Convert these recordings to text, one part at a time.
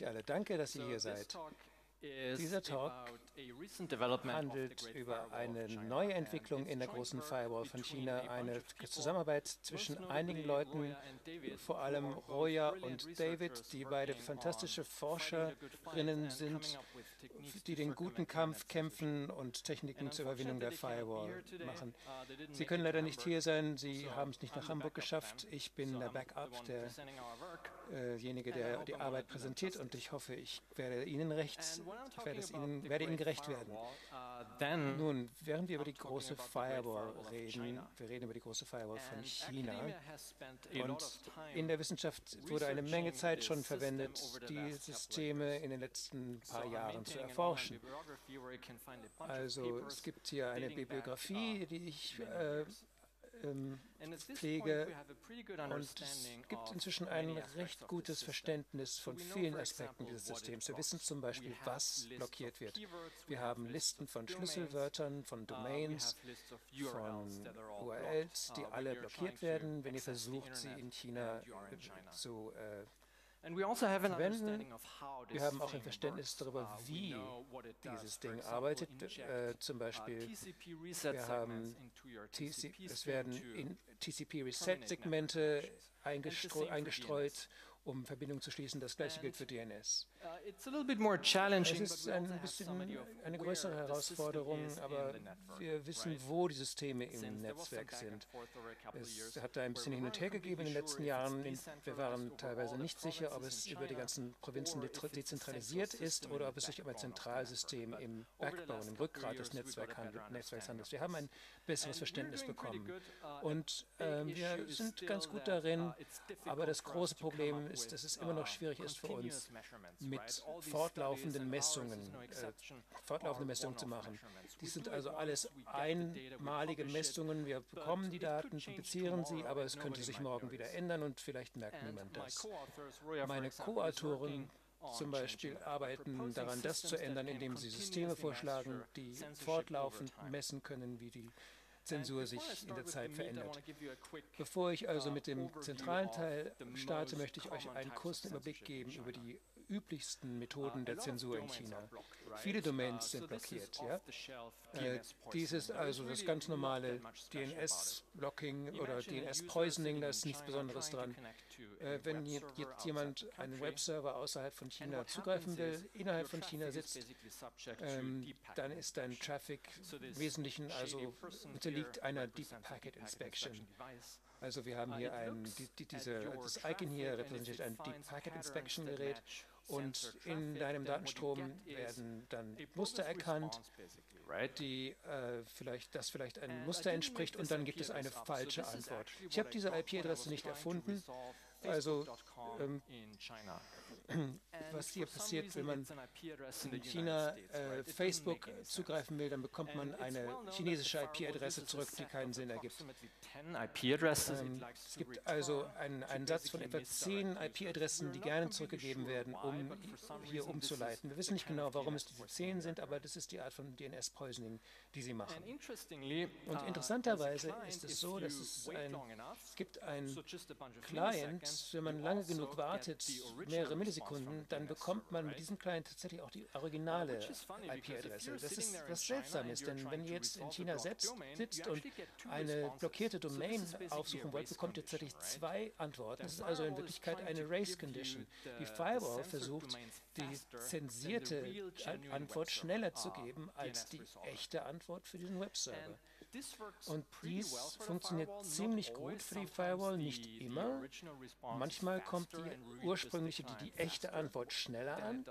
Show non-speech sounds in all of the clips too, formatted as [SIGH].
euch alle. Danke, dass ihr hier seid. Dieser Talk handelt über eine neue Entwicklung in der großen Firewall von China, eine Zusammenarbeit zwischen einigen Leuten, vor allem Roya und David, die beide fantastische Forscherinnen sind, die den guten Kampf kämpfen und Techniken zur Überwindung der Firewall machen. Sie können leider nicht hier sein, sie haben es nicht nach Hamburg geschafft. Ich bin der Backup, derjenige, der die Arbeit präsentiert. Und ich hoffe, ich werde Ihnen rechts ich werde, Ihnen, werde Ihnen gerecht werden. Uh, Nun, während wir über die große Firewall reden, wir reden über die große Firewall von China und in der Wissenschaft wurde eine Menge Zeit schon verwendet, die Systeme in den letzten paar Jahren zu erforschen. Also es gibt hier eine Bibliografie, uh, die ich äh, ähm, Pflege. Und es gibt inzwischen ein recht gutes Verständnis von vielen Aspekten dieses Systems. Wir wissen zum Beispiel, was blockiert wird. Wir haben Listen von Schlüsselwörtern, von uh, Domains, von URLs, die uh, alle blockiert werden, wenn ihr versucht, sie in China zu äh, verwenden. Wir haben auch ein Verständnis darüber, uh, wie dieses Ding arbeitet. Äh, zum uh, Beispiel, wir haben TC, es werden in TCP-Reset-Segmente eingestreut um Verbindungen zu schließen. Das gleiche gilt für DNS. Uh, es ist ein bisschen eine größere Herausforderung, aber wir wissen, wo die Systeme im Netzwerk sind. Es hat da ein bisschen hin und her gegeben in den letzten Jahren. Wir waren teilweise nicht sicher, ob es über die ganzen Provinzen dezentralisiert ist oder ob es sich um ein Zentralsystem im Backbone, im Rückgrat des Netzwerks handelt. Wir haben ein besseres Verständnis bekommen. Uh, und äh, wir sind ganz gut darin, aber das große Problem ist, dass es immer noch uh, schwierig ist für uns, mit fortlaufenden Messungen, äh, fortlaufende Messungen zu machen. Dies sind also alles einmalige Messungen. Wir bekommen die Daten, publizieren sie, aber es könnte sich morgen wieder ändern und vielleicht merkt niemand das. Meine Co-Autoren zum Beispiel arbeiten daran, das zu ändern, indem sie Systeme vorschlagen, die fortlaufend messen können, wie die Zensur sich in der Zeit verändert. Bevor ich also mit dem zentralen Teil starte, möchte ich euch einen kurzen Überblick geben über die üblichsten Methoden der Zensur in China. Viele Domains sind blockiert. Ja? Äh, dies ist also das ganz normale DNS-Blocking oder DNS-Poisoning, da ist nichts Besonderes dran. Äh, wenn jetzt jemand einen Webserver außerhalb von China zugreifen will, innerhalb von China sitzt, ähm, dann ist dein Traffic im Wesentlichen also unterliegt einer Deep Packet Inspection. Also wir haben hier ein, die, die, diese, das Icon hier repräsentiert ein Deep Packet Inspection Gerät und in deinem Datenstrom werden dann Muster erkannt, die äh, vielleicht, das vielleicht einem Muster entspricht und dann gibt es eine falsche Antwort. Ich habe diese IP-Adresse nicht erfunden, also ähm, was hier passiert, wenn man in China äh, Facebook zugreifen will, dann bekommt man eine chinesische IP-Adresse zurück, die keinen Sinn ergibt. Ähm, es gibt also einen, einen Satz von etwa zehn IP-Adressen, die gerne zurückgegeben werden, um hier umzuleiten. Wir wissen nicht genau, warum es diese zehn sind, aber das ist die Art von DNS-Poisoning, die sie machen. Und interessanterweise ist es so, dass es, ein, es gibt einen Client, wenn man lange also genug wartet, mehrere Millisekunden, dann bekommt man mit diesem Client tatsächlich auch die originale IP-Adresse. Das ist was Seltsames, denn wenn ihr jetzt in China selbst sitzt und eine blockierte Domain aufsuchen wollt, bekommt ihr tatsächlich zwei Antworten. Das ist also in Wirklichkeit eine Race Condition. Die Firewall versucht, die zensierte Antwort schneller zu geben als die echte Antwort für diesen Webserver. Und dies funktioniert ziemlich gut für die Firewall, nicht immer. Manchmal kommt die ursprüngliche, die, die echte Antwort schneller an.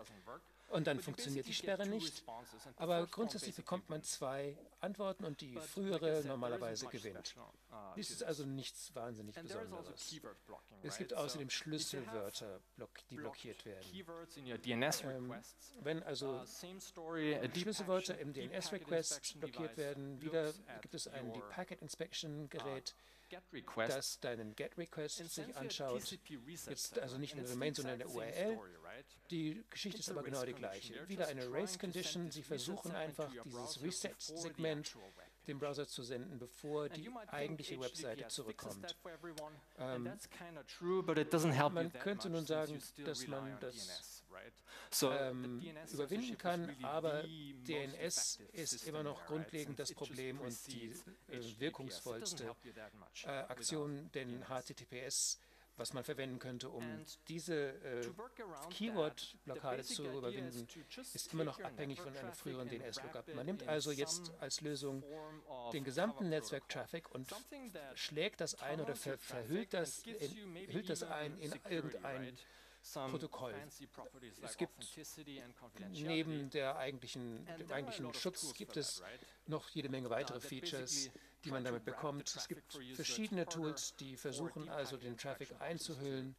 Und dann funktioniert die Sperre nicht. Aber grundsätzlich bekommt man zwei Antworten und die frühere normalerweise gewinnt. Uh, Dies ist also nichts wahnsinnig also Besonderes. Es gibt außerdem Schlüsselwörter, die blockiert werden. Ähm, wenn also die Schlüsselwörter im DNS-Request blockiert werden, wieder gibt es ein Deep Packet Inspection Gerät, das deinen GET-Request sich anschaut. Jetzt also nicht nur der Domain, sondern der URL. Die Geschichte ist aber genau die gleiche. Wieder eine Race Condition. Sie versuchen einfach dieses Reset-Segment dem Browser zu senden, bevor die eigentliche Webseite zurückkommt. Ähm, man könnte nun sagen, dass man das ähm, überwinden kann, aber DNS ist immer noch grundlegend das Problem und die äh, wirkungsvollste äh, Aktion, denn HTTPS was man verwenden könnte, um diese äh, Keyword-Blockade zu überwinden, ist immer noch abhängig von einem früheren DNS-Lookup. Man nimmt also jetzt als Lösung den gesamten Netzwerk-Traffic und schlägt das ein oder ver verhüllt das, in, hüllt das ein in irgendein Protokoll. Es gibt neben der eigentlichen, dem eigentlichen Schutz gibt es noch jede Menge weitere Features, die man damit bekommt. Es gibt verschiedene Tools, die versuchen also den Traffic einzuhüllen,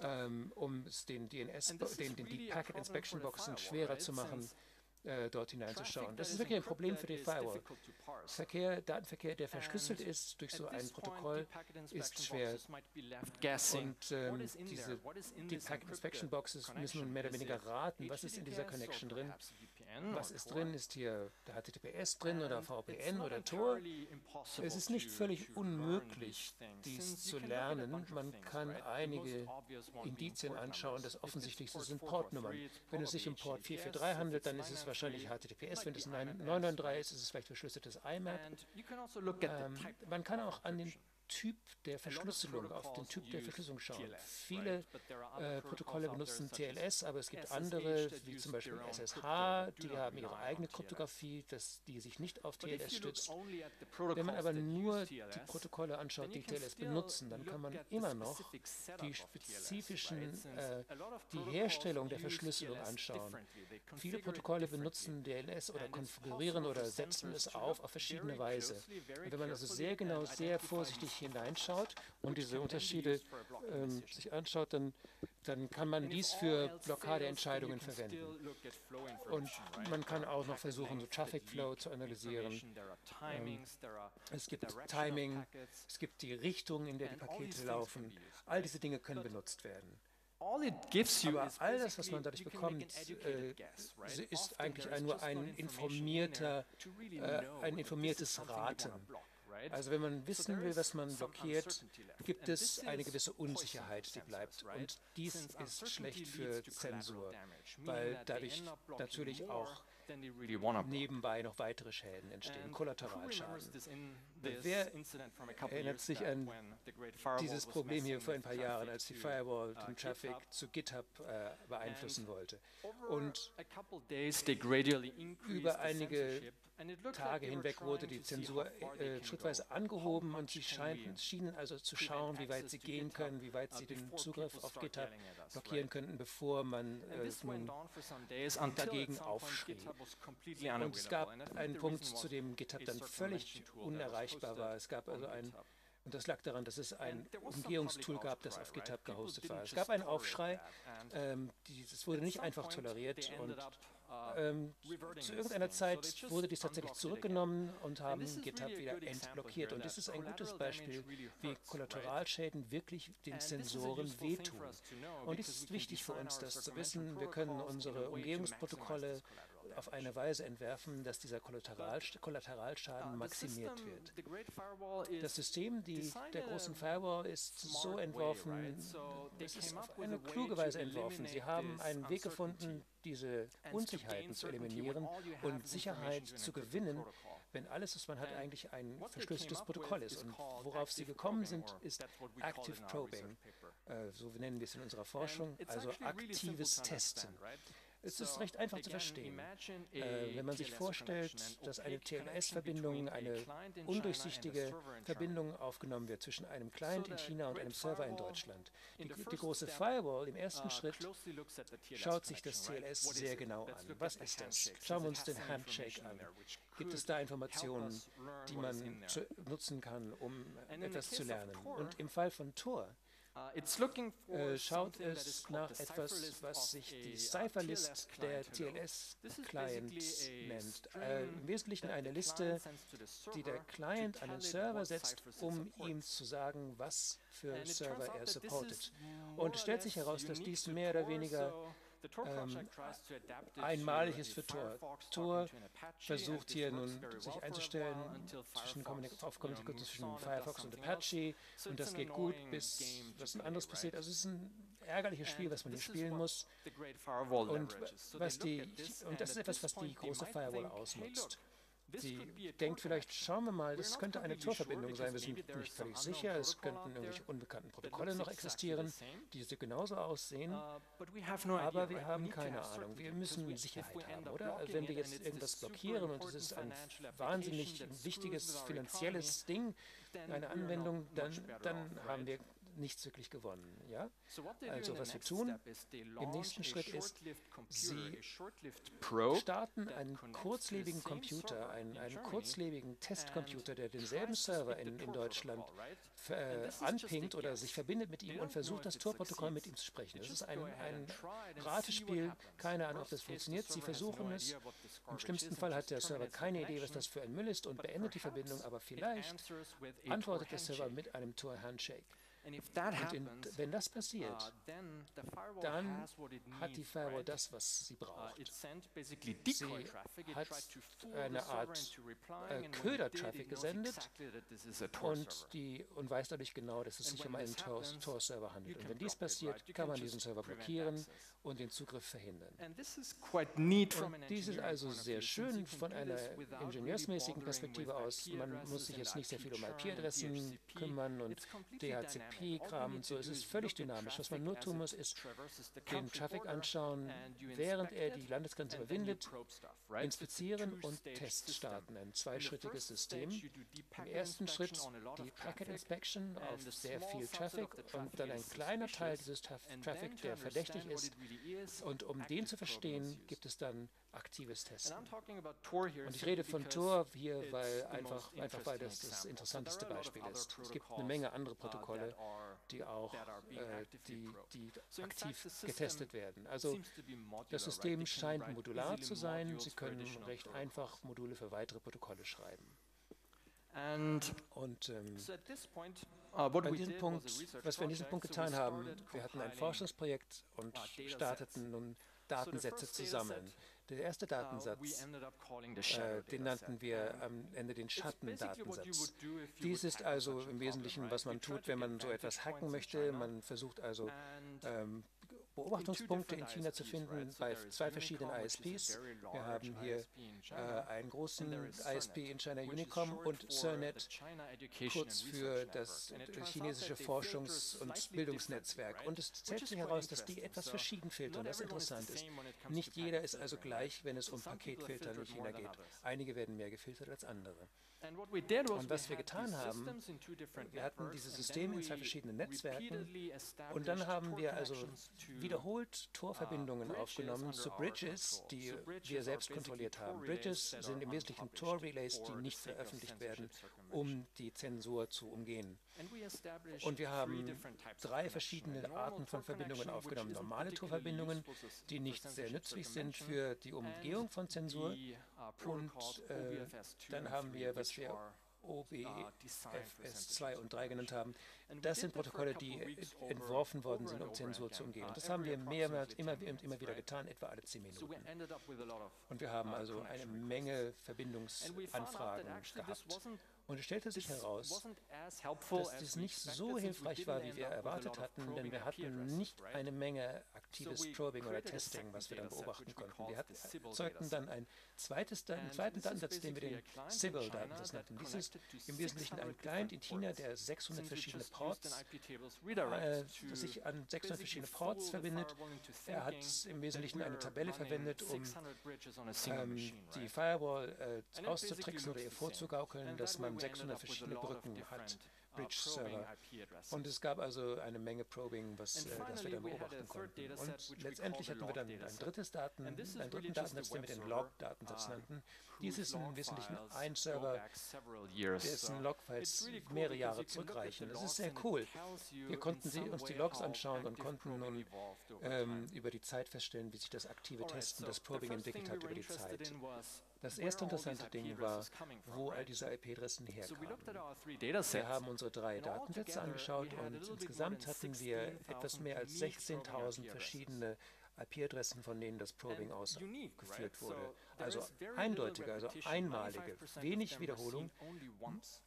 ähm, um es den DNS, den, den Deep Packet Inspection Boxen schwerer zu machen, äh, dort hineinzuschauen. Das ist wirklich ein Problem für die Firewall. Verkehr, Datenverkehr, der verschlüsselt ist durch so ein Protokoll, ist schwer. Und ähm, diese Deep Packet Inspection Boxes müssen nun mehr oder weniger raten, was ist in dieser Connection drin. Was ist drin? Ist hier der HTTPS drin oder VPN oder Tor? Es ist nicht völlig unmöglich, dies zu lernen. Man kann einige Indizien anschauen. Das Offensichtlichste sind Portnummern. Wenn es sich um Port 443 handelt, dann ist es wahrscheinlich HTTPS. Wenn es 993 ist, ist es vielleicht verschlüsseltes IMAP. Also ähm, man kann auch an den Typ der Verschlüsselung, auf den Typ der Verschlüsselung schauen. Viele äh, Protokolle benutzen TLS, aber es gibt andere, wie zum Beispiel SSH, die haben ihre eigene Kryptographie, das, die sich nicht auf TLS stützt. Wenn man aber nur die Protokolle anschaut, die TLS benutzen, dann kann man immer noch die spezifischen, äh, die Herstellung der Verschlüsselung anschauen. Viele Protokolle benutzen DNS oder konfigurieren oder setzen es auf auf verschiedene Weise. Und wenn man also sehr genau, sehr vorsichtig hineinschaut und diese Unterschiede ähm, sich anschaut, dann, dann kann man dies für Blockadeentscheidungen verwenden. Und man kann auch noch versuchen, so Traffic Flow zu analysieren. Ähm, es gibt Timing, es gibt die Richtung, in der die Pakete laufen. All diese Dinge können benutzt werden. Aber all das, was man dadurch bekommt, äh, ist eigentlich nur ein informierter, äh, ein informiertes Raten. Also wenn man wissen will, was man blockiert, gibt es eine gewisse Unsicherheit, die bleibt. Und dies ist schlecht für Zensur, weil dadurch natürlich auch nebenbei noch weitere Schäden entstehen, Kollateralschaden. Wer erinnert sich an dieses Problem hier vor ein paar Jahren, als die Firewall den Traffic zu GitHub äh, beeinflussen wollte? Und über einige Tage hinweg wurde die Zensur äh, schrittweise angehoben und sie scheinen, schienen also zu schauen, wie weit sie gehen können, wie weit sie den Zugriff auf GitHub blockieren könnten, bevor man äh, dagegen aufschrie. Und es gab einen Punkt, zu dem GitHub dann völlig unerreichbar war. Es gab also ein und das lag daran, dass es ein Umgehungstool gab, das auf GitHub gehostet war. Es gab einen Aufschrei, ähm, es wurde nicht einfach toleriert und ähm, zu irgendeiner Zeit wurde dies tatsächlich zurückgenommen und haben GitHub wieder entblockiert. Und das ist ein gutes Beispiel, wie Kollateralschäden wirklich den Sensoren wehtun. Und es ist wichtig für uns, das zu wissen. Wir können unsere Umgehungsprotokolle auf eine Weise entwerfen, dass dieser Kollateralschaden maximiert wird. Das System die, der großen Firewall ist so entworfen, es ist auf eine kluge Weise entworfen. Sie haben einen Weg gefunden, diese Unsicherheiten zu eliminieren und Sicherheit zu gewinnen, wenn alles, was man hat, eigentlich ein verschlüsseltes Protokoll ist. Und worauf sie gekommen sind, ist Active Probing. Äh, so nennen wir es in unserer Forschung, also aktives Testen. Es ist recht einfach zu verstehen. Äh, wenn man sich vorstellt, dass eine TLS-Verbindung, eine undurchsichtige Verbindung aufgenommen wird zwischen einem Client in China und einem Server in Deutschland. Die, die große Firewall im ersten uh, Schritt schaut sich das TLS sehr genau an. Was ist das? Schauen wir uns den Handshake an. Gibt es da Informationen, die man nutzen kann, um etwas zu lernen? Und im Fall von Tor äh, schaut es nach etwas, was sich die Cypherlist der TLS-Clients nennt. Äh, Im Wesentlichen eine Liste, die der Client an den Server setzt, um ihm zu sagen, was für Server er supportet. Und es stellt sich heraus, dass dies mehr oder weniger ähm, einmalig ist für Tor. Tor versucht hier nun sich einzustellen zwischen auf Kommunikation zwischen Firefox und Apache und das geht gut, bis was anderes passiert. Also es ist ein ärgerliches Spiel, was man hier spielen muss. Und, was die, und das ist etwas, was die große Firewall ausnutzt. Sie denkt vielleicht, schauen wir mal, das könnte eine Torverbindung sein. Wir sind nicht völlig sicher. Es könnten irgendwelche unbekannten Protokolle noch existieren, die genauso aussehen. Aber wir haben keine Ahnung. Wir müssen Sicherheit haben, oder? Wenn wir jetzt irgendwas blockieren und es ist ein wahnsinnig wichtiges finanzielles Ding, eine Anwendung, dann, dann haben wir nichts wirklich gewonnen. Ja? Also was wir tun im nächsten Schritt ist, sie starten einen kurzlebigen Computer, einen, einen kurzlebigen Testcomputer, der denselben Server in, in Deutschland äh, anpingt oder sich verbindet mit ihm und versucht, das Tor-Protokoll mit ihm zu sprechen. Das ist ein, ein Ratespiel, keine Ahnung, ob das funktioniert. Sie versuchen es. Im schlimmsten Fall hat der Server keine Idee, was das für ein Müll ist und beendet die Verbindung, aber vielleicht antwortet der Server mit einem Tor-Handshake. Und in, wenn das passiert, uh, dann hat die Firewall das, was sie uh, braucht. Sie hat eine Art äh, Köder-Traffic gesendet und, die, und weiß dadurch genau, dass es sich um einen Tor-Server handelt. Und wenn dies passiert, kann man diesen Server blockieren und den Zugriff verhindern. Und dies ist also sehr schön von einer ingenieursmäßigen Perspektive aus. Man muss sich jetzt nicht sehr viel um IP-Adressen kümmern und DHCP PHP-Kram und so. Es ist völlig dynamisch. Was man nur tun muss, ist den Traffic anschauen, während er die Landesgrenze überwindet, inspizieren und Tests starten. Ein zweischrittiges System. Im ersten Schritt die Packet Inspection auf sehr viel Traffic und dann ein kleiner Teil dieses Traffic, der verdächtig ist. Und um den zu verstehen, gibt es dann aktives Testen. Und ich rede von Tor hier, weil einfach, einfach weil das das interessanteste Beispiel ist. Es gibt eine Menge andere uh, Protokolle, die auch äh, die, die aktiv getestet werden. Also das System scheint modular zu sein. Sie können recht einfach Module für weitere Protokolle schreiben. Und ähm, uh, an diesem Punkt, was wir an diesem Punkt getan haben, wir hatten ein Forschungsprojekt und starteten nun Datensätze zu sammeln. Der erste uh, Datensatz, äh, den nannten wir am Ende den Schattendatensatz. Dies ist also im Wesentlichen, was man tut, wenn man so etwas hacken möchte. Man versucht also ähm, Beobachtungspunkte in China zu finden bei zwei verschiedenen ISPs. Wir haben hier äh, einen großen ISP in China Unicom und CERNET, kurz für das chinesische Forschungs- und Bildungsnetzwerk. Und es stellt sich heraus, dass die etwas verschieden filtern, was interessant ist. Nicht jeder ist also gleich, wenn es um Paketfiltern in China geht. Einige werden mehr gefiltert als andere. Und was wir getan haben, wir hatten dieses System in zwei verschiedenen Netzwerken und dann haben wir also wiederholt Torverbindungen uh, aufgenommen zu Bridges, die wir selbst kontrolliert haben. Bridges sind im Wesentlichen Tor-Relays, die nicht veröffentlicht werden, um die Zensur zu umgehen. Und wir haben drei verschiedene Arten von Verbindungen aufgenommen. Normale Torverbindungen, die nicht sehr nützlich sind für die Umgehung von Zensur. Uh, und äh, dann haben wir, was wir OBFS 2 und 3 genannt haben. Das sind Protokolle, die entworfen worden sind, um Zensur zu umgehen. Und das haben wir mehrmals, immer, immer wieder getan, etwa alle 10 Minuten. Und wir haben also eine Menge Verbindungsanfragen gehabt. Und es stellte sich heraus, dass dies nicht so hilfreich war, wie wir erwartet hatten, denn wir hatten nicht eine Menge aktives Probing oder Testing, was wir dann beobachten konnten. Wir hatten, erzeugten dann ein zweites, einen zweiten Datensatz, den wir den Civil-Datensatz nannten. Dies ist im Wesentlichen ein Client in China, der 600 verschiedene Ports, äh, sich an 600 verschiedene Ports verbindet. Er hat im Wesentlichen eine Tabelle verwendet, um ähm, die Firewall äh, auszutricksen oder ihr vorzugaukeln, dass man 600 verschiedene Brücken hat. Bridge-Server. Und es gab also eine Menge Probing, was, äh, das wir dann beobachten konnten. Und letztendlich hatten wir dann ein drittes Daten, einen dritten Datensatz, den wir den Log-Datensatz nannten. Dies ist im Wesentlichen ein Server, dessen Logfiles mehrere Jahre zurückreichen. Das ist sehr cool. Wir konnten sie, uns die Logs anschauen und konnten nun ähm, über die Zeit feststellen, wie sich das aktive Testen, das Probing entwickelt hat über die Zeit. Das erste interessante Ding war, wo all diese IP-Adressen herkamen. Wir haben unsere drei Datensätze angeschaut und insgesamt hatten wir etwas mehr als 16.000 verschiedene IP-Adressen, von denen das Probing ausgeführt wurde. Also eindeutige, also einmalige, wenig Wiederholung.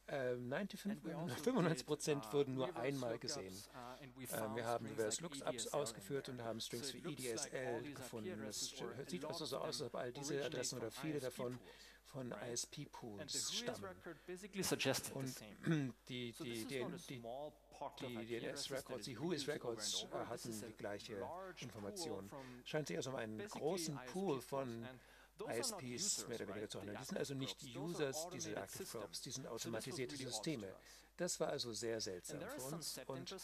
Äh, 95 Prozent wurden nur einmal gesehen. Äh, wir haben Reverse Lookups ausgeführt und haben Strings wie EDSL gefunden. Es sieht also so aus, als ob all diese Adressen oder viele davon von ISP-Pools stammen. Und die, die, die, die die DNS-Records, die Whois-Records äh, hatten die gleiche Information. Scheint sich also um einen großen Pool von ISPs mehr oder weniger zu handeln. Die sind also nicht die Users dieser Active Probes, die sind automatisierte Systeme. Das war also sehr seltsam für uns. Und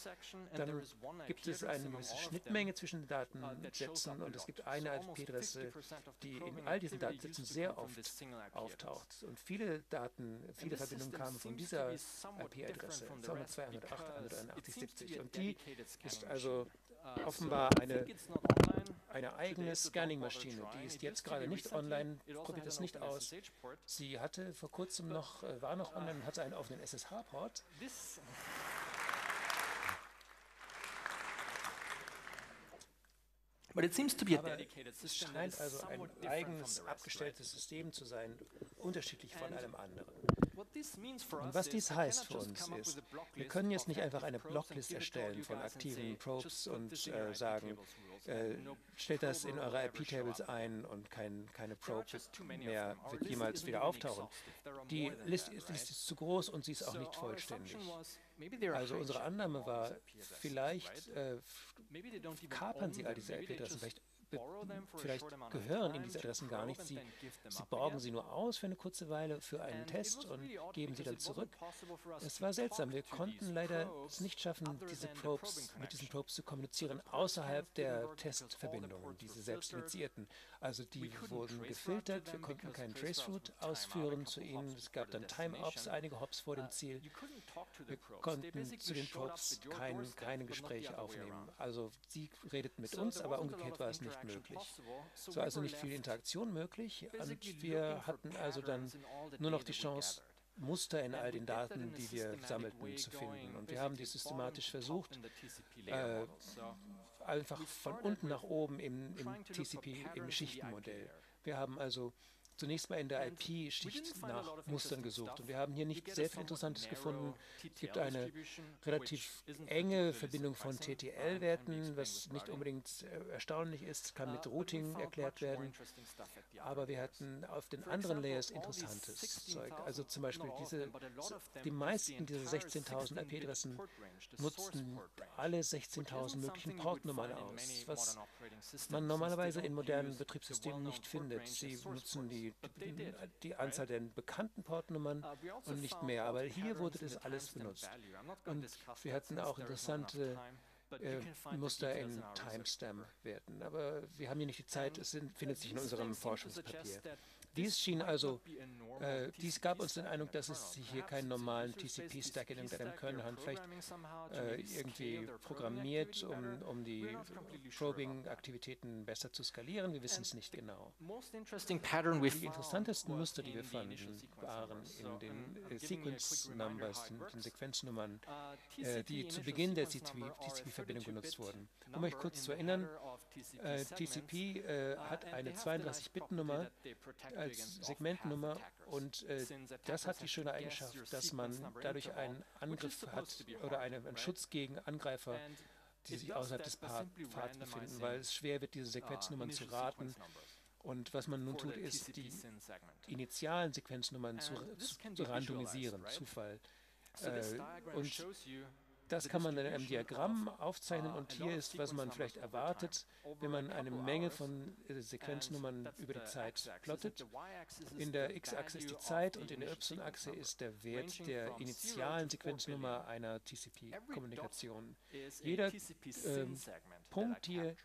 dann gibt es eine gewisse Schnittmenge zwischen den Datensätzen und es gibt eine IP-Adresse, die in all diesen Datensätzen sehr oft auftaucht. Und viele Daten, viele Verbindungen kamen von dieser IP-Adresse, 202, 108, 70. Und die ist also offenbar eine, eine eigene Scanning-Maschine. Die ist jetzt gerade nicht online, probiert es nicht aus. Sie hatte vor kurzem noch, äh, war noch online und hatte einen offenen SSH-Port. Aber es scheint also ein eigenes, abgestelltes System zu sein, unterschiedlich von allem anderen. Und was dies heißt für uns ist, wir können jetzt nicht einfach eine Blocklist erstellen von aktiven Probes und äh, sagen, äh, stellt das in eure IP-Tables ein und kein, keine Probe mehr wird jemals wieder auftauchen. Die Liste ist, ist zu groß und sie ist auch nicht vollständig. Also unsere Annahme war, vielleicht äh, kapern sie all diese IP-Adressen, vielleicht vielleicht gehören in diese Adressen gar nicht. Sie, sie borgen sie nur aus für eine kurze Weile für einen Test und geben sie dann zurück. Es war seltsam. Wir konnten leider es nicht schaffen, diese Probes, mit diesen Probes zu kommunizieren außerhalb der Testverbindungen, diese selbst initiierten. Also die wurden gefiltert. Wir konnten keinen Traceroute ausführen zu ihnen. Es gab dann Time-Ops, einige Hops vor dem uh, Ziel. Wir konnten zu den Probes kein, keine Gespräche aufnehmen. Also sie redeten mit uns, aber umgekehrt war es nicht möglich. So also nicht viel Interaktion möglich und wir hatten also dann nur noch die Chance, Muster in all den Daten, die wir sammelten, zu finden. Und wir haben die systematisch versucht, äh, einfach von unten nach oben im, im TCP, im Schichtenmodell. Wir haben also zunächst mal in der IP-Schicht nach Mustern gesucht. Und wir haben hier nicht sehr viel Interessantes gefunden. Es gibt eine relativ enge Verbindung von TTL-Werten, was nicht unbedingt äh, erstaunlich ist, kann mit Routing erklärt werden. Aber wir hatten auf den anderen Layers interessantes Zeug. Also zum Beispiel diese, die meisten dieser 16.000 IP-Adressen nutzten alle 16.000 möglichen Portnummern aus, was man normalerweise in modernen Betriebssystemen nicht findet. Sie nutzen die die, die, Anzahl der bekannten Portnummern uh, und nicht mehr. Aber hier wurde das alles benutzt. Und wir hatten auch interessante äh, Muster in Timestamp-Werten. Aber wir haben hier nicht die Zeit, es sind, findet sich in unserem Forschungspapier. Dies schien also, äh, dies gab uns den Eindruck, dass es sich hier keinen normalen TCP-Stack in irgendeinem Kernel handelt, vielleicht äh, irgendwie programmiert, um, um die Probing-Aktivitäten besser zu skalieren. Wir wissen es nicht genau. Die interessantesten Muster, die wir fanden, waren in den äh, Sequence Numbers, den, den Sequenznummern, äh, die zu Beginn der TCP-Verbindung genutzt wurden. Um euch kurz zu erinnern, äh, TCP äh, hat eine 32-Bit-Nummer als Segmentnummer und äh, das hat die schöne Eigenschaft, dass man dadurch einen Angriff hat oder einen, einen Schutz gegen Angreifer, die sich außerhalb des Pfads befinden, weil es schwer wird, diese Sequenznummern zu raten. Und was man nun tut, ist, die initialen Sequenznummern zu, zu randomisieren, Zufall. Äh, und das kann man in einem Diagramm aufzeichnen und hier ist, was man vielleicht erwartet, wenn man eine Menge von äh, Sequenznummern über die Zeit plottet. In der x-Achse ist die Zeit und in der y-Achse ist der Wert der initialen Sequenznummer einer TCP-Kommunikation. Jeder äh, Punkt hier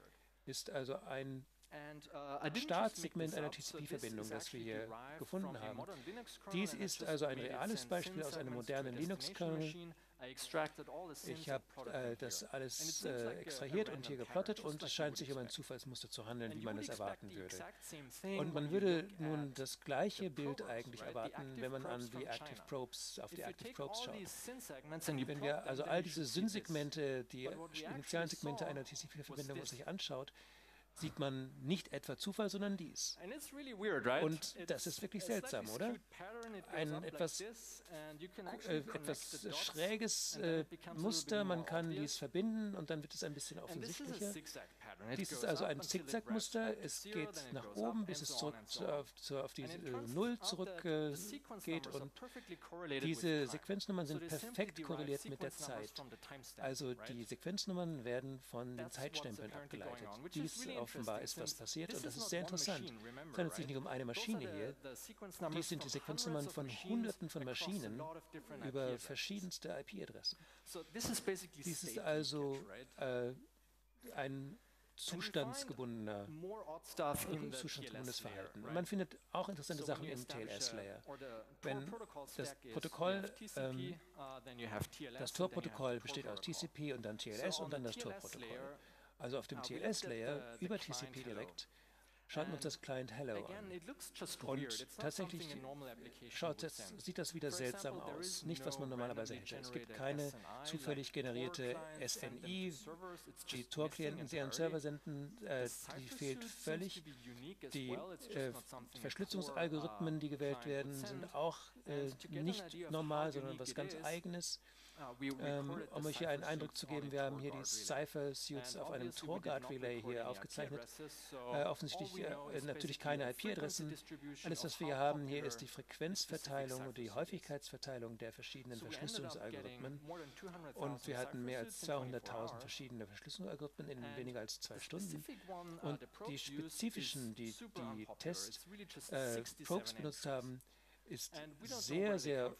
ist also ein Startsegment einer TCP-Verbindung, das wir hier gefunden haben. Dies ist also ein reales Beispiel aus einem modernen Linux-Kernel. Ich habe äh, das alles äh, extrahiert und hier geplottet und es scheint sich um ein Zufallsmuster zu handeln, wie man es erwarten würde. Und man würde nun das gleiche Bild eigentlich erwarten, wenn man an die Active Probes, auf die Active Probes schaut. Wenn wir also all diese Syn-Segmente, die initialen Segmente einer TCP-Verbindung sich anschaut, sieht man nicht etwa Zufall, sondern dies. Und das ist wirklich seltsam, oder? Ein etwas, äh, etwas schräges äh, Muster, man kann dies verbinden und dann wird es ein bisschen offensichtlicher. Dies ist also ein Zickzackmuster. Es geht nach oben, bis es zurück auf, auf die Null zurückgeht und diese Sequenznummern sind perfekt korreliert mit der Zeit. Also die Sequenznummern werden von den Zeitstempeln abgeleitet. Dies offenbar ist was passiert und das ist sehr interessant. Es handelt sich nicht um eine Maschine hier. Dies sind die Sequenznummern von Hunderten von Maschinen über verschiedenste IP-Adressen. Dies ist also äh, ein zustandsgebundener, zustandsgebundenes Verhalten. Und man findet auch interessante Sachen im TLS-Layer. Wenn das Protokoll, ähm, das Tor-Protokoll besteht aus TCP und dann TLS und dann das Tor-Protokoll. Also auf dem TLS-Layer über TCP direkt schauen wir uns das Client Hello an. Und tatsächlich schaut das, sieht das wieder seltsam aus. Nicht, was man normalerweise hätte. Es gibt keine zufällig generierte SNI. Die Tor-Klienten, die an Server senden, äh, die fehlt völlig. Die äh, Verschlüsselungsalgorithmen, die gewählt werden, sind auch äh, nicht normal, sondern was ganz Eigenes. Ah, ähm, um euch hier einen Eindruck zu geben, wir haben hier die Cypher-Suits auf einem Torguard-Relay hier aufgezeichnet. Äh, offensichtlich äh, natürlich keine IP-Adressen. Alles, was wir hier haben, hier ist die Frequenzverteilung und die Häufigkeitsverteilung der verschiedenen Verschlüsselungsalgorithmen. Und wir hatten mehr als 200.000 verschiedene Verschlüsselungsalgorithmen in weniger als zwei Stunden. Und die spezifischen, die die Test-Probes äh, benutzt haben, ist sehr, sehr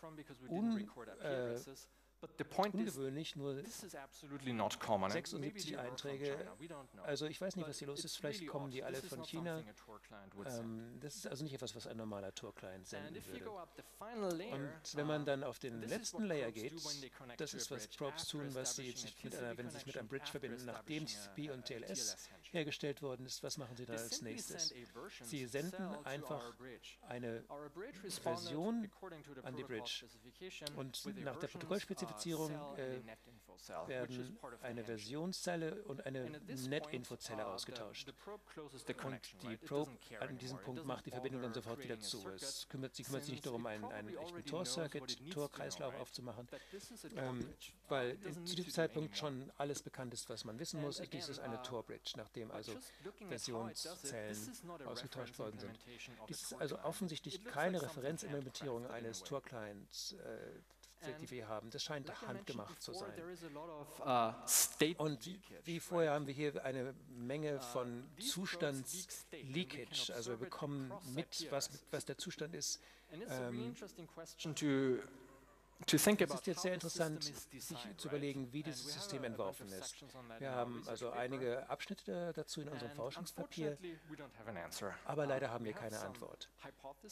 un, äh, ungewöhnlich, nur 76 Einträge. Also ich weiß nicht, was hier los ist. Vielleicht kommen die alle von China. Ähm, das ist also nicht etwas, was ein normaler Tor-Client senden würde. Und wenn man dann auf den letzten Layer geht, das ist, was Probes tun, was sie jetzt mit einer, wenn sie sich mit einem Bridge verbinden, nachdem TCP und TLS hergestellt worden ist, was machen sie dann als nächstes? Sie senden einfach eine Version an die Bridge und nach der Protokollspezifikation Zertifizierung äh, werden eine Versionszelle und eine Net-Info-Zelle ausgetauscht. Und die Probe an diesem Punkt macht die Verbindung dann sofort wieder zu. Es kümmert, sie kümmert sich nicht darum, einen, einen echten Tor-Circuit, Tor-Kreislauf aufzumachen, ähm, weil zu diesem Zeitpunkt schon alles bekannt ist, was man wissen muss. Dies ist eine Tor-Bridge, nachdem also Versionszellen ausgetauscht worden sind. Dies ist also offensichtlich keine Referenzimplementierung eines Tor-Clients. Äh, die wir haben. Das scheint handgemacht zu sein. Uh, Und wie vorher haben wir hier eine Menge uh, von Zustandsleakage. Also wir bekommen mit, was, was der Zustand ist. Ähm, es ist jetzt sehr interessant, sich zu überlegen, wie dieses System entworfen ist. Wir haben also einige Abschnitte dazu in unserem Forschungspapier, aber leider haben wir keine Antwort.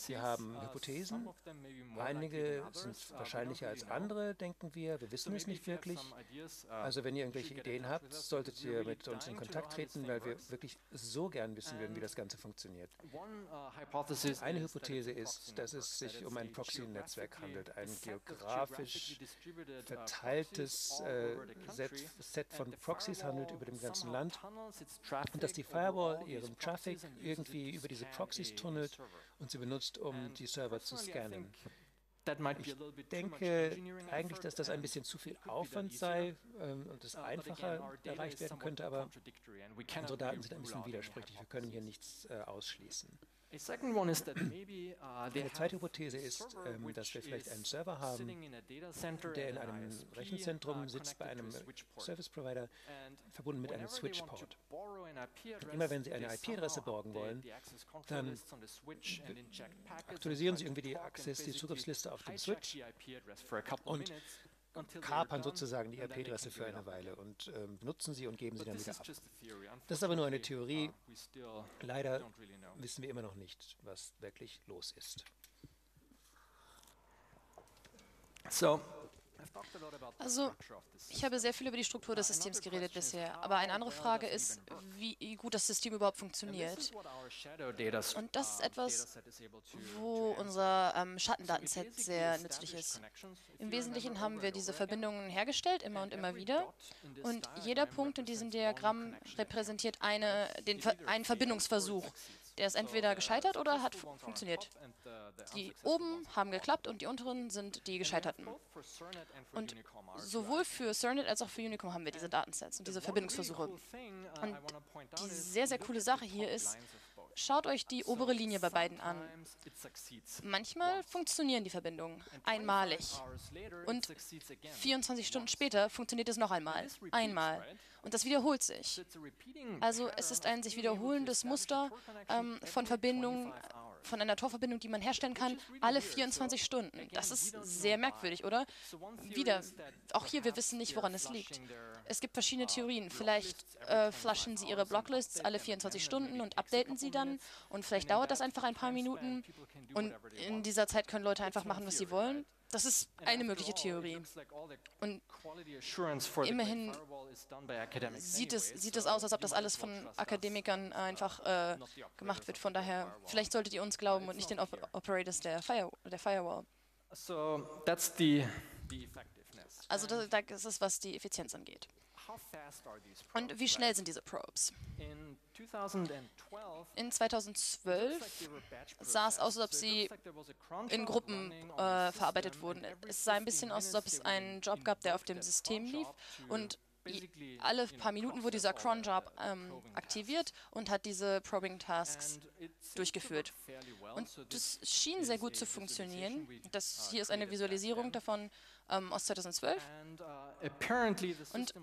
Wir haben Hypothesen, einige sind wahrscheinlicher als andere, denken wir, wir wissen es nicht wirklich. Also wenn ihr irgendwelche Ideen habt, solltet ihr mit uns in Kontakt treten, weil wir wirklich so gern wissen würden, wie das Ganze funktioniert. Eine Hypothese ist, dass es sich um ein Proxy-Netzwerk handelt, ein geografisches geografisch verteiltes äh, Set, Set von Proxys handelt über dem ganzen Land und dass die Firewall ihren Traffic irgendwie über diese Proxys tunnelt und sie benutzt, um die Server zu scannen. Ich denke eigentlich, dass das ein bisschen zu viel Aufwand sei ähm, und es einfacher erreicht werden könnte, aber unsere Daten sind ein bisschen widersprüchlich. Wir können hier nichts äh, ausschließen. Uh, Eine zweite Hypothese ist, ähm, dass wir vielleicht einen Server haben, der in einem Rechenzentrum uh, sitzt bei einem Service Provider, verbunden mit einem Switchport. Und immer wenn Sie eine IP-Adresse borgen wollen, dann aktualisieren Sie irgendwie die Access, die Zugriffsliste auf dem Switch und kapern sozusagen die IP-Adresse für eine Weile und ähm, benutzen sie und geben sie dann wieder ab. Das ist aber nur eine Theorie. Uh, Leider wissen wir immer noch nicht, was wirklich los ist. So, Also, ich habe sehr viel über die Struktur des Systems geredet bisher, aber eine andere Frage ist, wie gut das System überhaupt funktioniert. Und das ist etwas, wo unser ähm, Schattendatenset sehr nützlich ist. Im Wesentlichen haben wir diese Verbindungen hergestellt, immer und immer wieder. Und jeder Punkt in diesem Diagramm repräsentiert eine, den, einen Verbindungsversuch. Der ist entweder gescheitert oder hat funktioniert. Die oben haben geklappt und die unteren sind die gescheiterten. Und sowohl für CERNET als auch für Unicom haben wir diese Datensets und diese Verbindungsversuche. Und die sehr, sehr coole Sache hier ist, Schaut euch die obere Linie bei beiden an. Manchmal funktionieren die Verbindungen einmalig. Und 24 Stunden später funktioniert es noch einmal. Einmal. Und das wiederholt sich. Also es ist ein sich wiederholendes Muster ähm, von Verbindungen, von einer Torverbindung, die man herstellen kann, alle 24 Stunden. Das ist sehr merkwürdig, oder? Wieder, auch hier, wir wissen nicht, woran es liegt. Es gibt verschiedene Theorien. Vielleicht äh, flashen sie ihre Blocklists alle 24 Stunden und updaten sie dann. Und vielleicht dauert das einfach ein paar Minuten. Und in dieser Zeit können Leute einfach machen, was sie wollen. Das ist eine mögliche Theorie. Und immerhin sieht es, sieht es aus, als ob das alles von Akademikern einfach äh, gemacht wird. Von daher, vielleicht solltet ihr uns glauben und nicht den Op Operators der, Fire der Firewall. Also das, das ist, was die Effizienz angeht. Und wie schnell sind diese Probes? In 2012 sah es aus, als ob sie in Gruppen äh, verarbeitet wurden. Es sah ein bisschen aus, als ob es einen Job gab, der auf dem System lief und alle paar Minuten wurde dieser cron-Job ähm, aktiviert und hat diese Probing-Tasks durchgeführt. Und das schien sehr gut zu funktionieren. Das hier ist eine Visualisierung davon, ähm, aus 2012. Uh, Und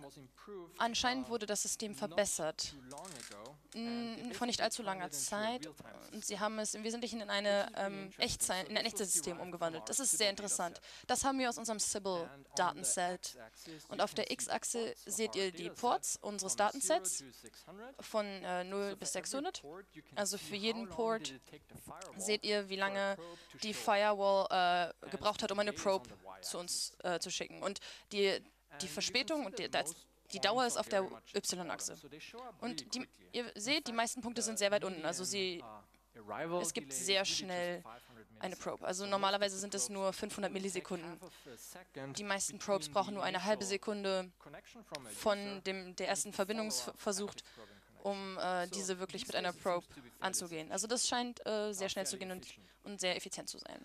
anscheinend uh, wurde das System verbessert vor nicht allzu langer Zeit. Und sie haben es im Wesentlichen in, eine, ähm, Echtzeit, in ein Echtzeit-System umgewandelt. Das ist sehr interessant. Das haben wir aus unserem Sybil-Datenset. Und auf der X-Achse seht ihr die Ports unseres Datensets von äh, 0 bis 600. Also für jeden Port seht ihr, wie lange die Firewall äh, gebraucht hat, um eine Probe zu uns äh, zu schicken. Und die, die Verspätung und die, die Dauer ist auf der Y-Achse. Und die, ihr seht, die meisten Punkte sind sehr weit unten. Also sie, es gibt sehr schnell eine Probe. Also normalerweise sind es nur 500 Millisekunden. Die meisten Probes brauchen nur eine halbe Sekunde von dem, der ersten Verbindungsversuch um äh, diese wirklich mit einer Probe anzugehen. Also das scheint äh, sehr schnell zu gehen und, und, sehr effizient zu sein.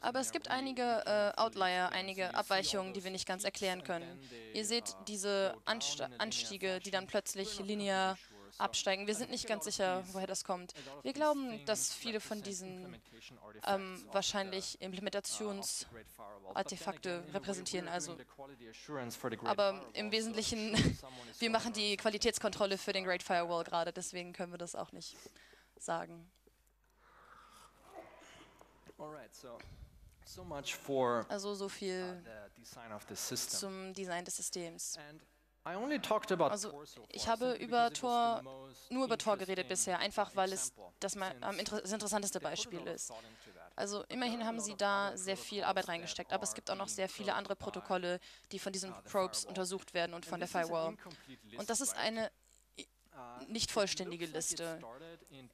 Aber es gibt einige äh, Outlier, einige Abweichungen, die wir nicht ganz erklären können. Ihr seht diese Anstiege, die dann plötzlich linear absteigen. Wir sind nicht ganz sicher, woher das kommt. Wir glauben, dass viele von diesen ähm, wahrscheinlich Implementationsartefakte repräsentieren. Also, aber im Wesentlichen, [LAUGHS] wir machen die Qualitätskontrolle für den Great Firewall gerade, deswegen können wir das auch nicht sagen. Also so viel zum Design des Systems. Also ich habe über Tor, nur über Tor geredet bisher, einfach weil es das, das interessanteste Beispiel ist. Also immerhin haben sie da sehr viel Arbeit reingesteckt, aber es gibt auch noch sehr viele andere Protokolle, die von diesen Probes untersucht werden und von der Firewall. Und das ist eine nicht vollständige Liste.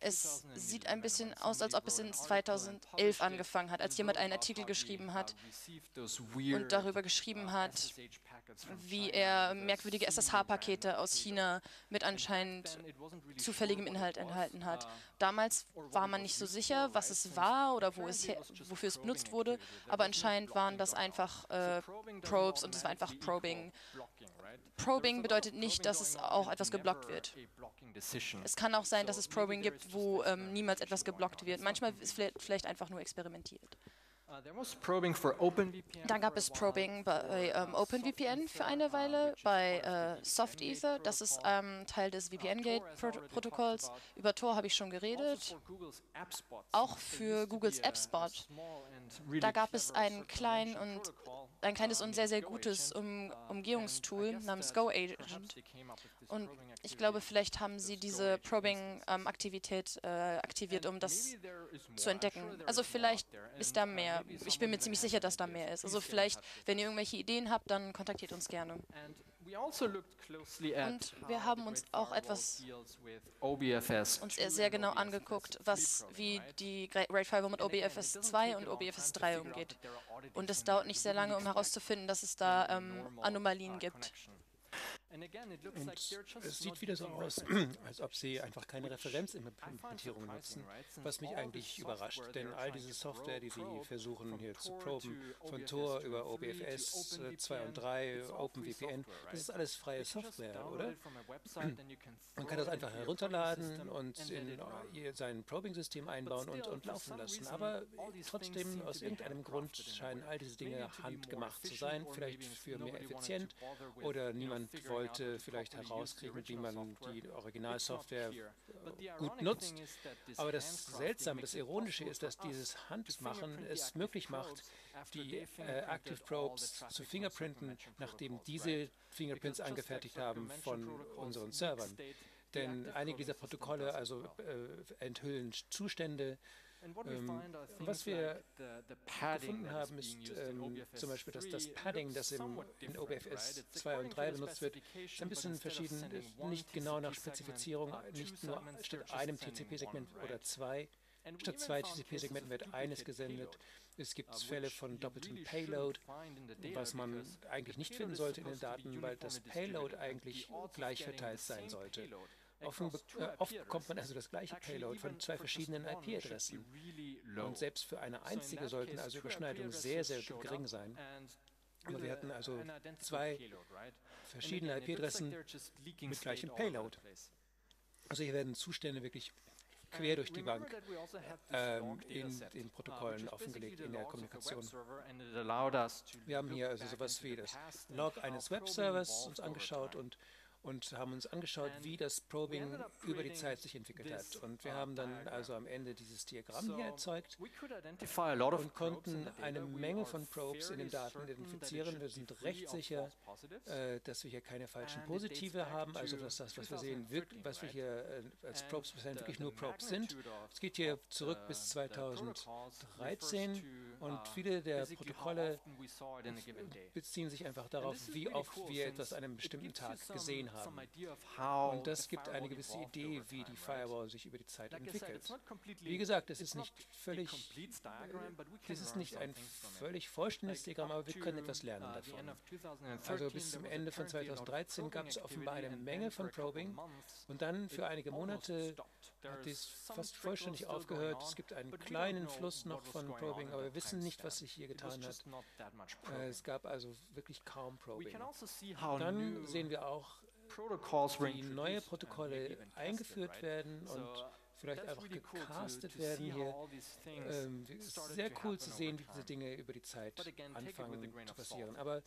Es sieht ein bisschen aus, als ob es in 2011 angefangen hat, als jemand einen Artikel geschrieben hat und darüber geschrieben hat, wie er merkwürdige SSH-Pakete aus China mit anscheinend zufälligem Inhalt enthalten hat. Damals war man nicht so sicher, was es war oder wo es wofür es benutzt wurde, aber anscheinend waren das einfach äh, Probes und es war einfach Probing. Probing bedeutet nicht, dass es auch etwas geblockt wird. Es kann auch sein, dass es Probing gibt, wo ähm, niemals etwas geblockt wird. Manchmal ist vielleicht einfach nur experimentiert. Uh, Dann gab es Probing bei ähm, OpenVPN für eine Weile, bei äh, SoftEther, das ist ähm, Teil des VPN-Gate-Protokolls. Über Tor habe ich schon geredet. Auch für Googles AppSpot. da gab es einen kleinen und ein kleines und sehr, sehr gutes um, Umgehungstool namens GoAgent. Und ich glaube, vielleicht haben sie diese Probing-Aktivität ähm, äh, aktiviert, um das zu entdecken. Also vielleicht ist da mehr. Ich bin mir ziemlich sicher, dass da mehr ist. Also vielleicht, wenn ihr irgendwelche Ideen habt, dann kontaktiert uns gerne. Also und wir haben uns auch etwas uns sehr genau angeguckt, was wie die Great Firewall mit OBFS 2 und OBFS 3 umgeht. Und es dauert nicht sehr lange, um herauszufinden, dass es da ähm, Anomalien gibt. Und es sieht wieder so aus, [CLEARS THROAT] als ob sie einfach keine Referenzimplementierung nutzen, was mich eigentlich überrascht. Denn all diese Software, die sie versuchen hier zu proben, von Tor über OBFS 2 und 3, OpenVPN, das ist alles freie Software, oder? Man kann das einfach herunterladen und in sein Probing-System einbauen und, und laufen lassen. Aber trotzdem, aus irgendeinem Grund scheinen all diese Dinge handgemacht zu sein, vielleicht für mehr effizient oder niemand wollte wollte vielleicht herauskriegen, wie man die Originalsoftware gut nutzt. Aber das Seltsame, das Ironische ist, dass dieses Handmachen es möglich macht, die äh, Active Probes zu fingerprinten, nachdem diese Fingerprints angefertigt haben von unseren Servern. Denn einige dieser Protokolle also äh, enthüllen Zustände, ähm, was wir gefunden haben, ist ähm, zum Beispiel, dass das Padding, das im, in OBFS 2 und 3 benutzt wird, ist ein bisschen verschieden, nicht genau nach Spezifizierung, nicht nur statt einem TCP-Segment oder zwei. Statt zwei TCP-Segmenten wird eines gesendet. Es gibt uh, Fälle von doppeltem Payload, was man eigentlich nicht finden sollte in den Daten, weil das Payload eigentlich gleich verteilt sein sollte. Offen, äh, oft bekommt man also das gleiche Payload von zwei verschiedenen IP-Adressen. Und selbst für eine einzige sollten also Überschneidungen sehr, sehr gering sein. Aber wir hatten also zwei verschiedene IP-Adressen mit gleichem Payload. Also hier werden Zustände wirklich quer durch die Bank also ähm, in den Protokollen offengelegt, in der Kommunikation. Wir haben hier also sowas wie das Log eines Webservers uns angeschaut und und haben uns angeschaut, wie das Probing über die Zeit sich entwickelt hat. Und wir haben dann also am Ende dieses Diagramm hier erzeugt und konnten eine Menge von Probes in den Daten identifizieren. Wir sind recht sicher, äh, dass wir hier keine falschen Positive haben, also dass das, was wir sehen, wirkt, was wir hier äh, als Probes bisher wirklich nur Probes sind. Es geht hier zurück bis 2013 und viele der Protokolle beziehen sich einfach darauf, wie oft wir etwas an einem bestimmten Tag gesehen haben. Und das gibt eine gewisse Idee, wie die Firewall sich über die Zeit entwickelt. Wie gesagt, es ist nicht völlig, das ist nicht ein völlig vollständiges Diagramm, aber wir können etwas lernen davon. Also bis zum Ende von 2013 gab es offenbar eine Menge von Probing und dann für einige Monate hat dies fast vollständig aufgehört. Es gibt einen kleinen Fluss noch von Probing, aber wir wissen nicht, was sich hier getan hat. Äh, es gab also wirklich kaum Probing. Dann sehen wir auch, wie neue Protokolle eingeführt werden und vielleicht einfach gecastet werden hier. Ähm, es ist sehr cool zu sehen, wie diese Dinge über die Zeit anfangen zu passieren. Aber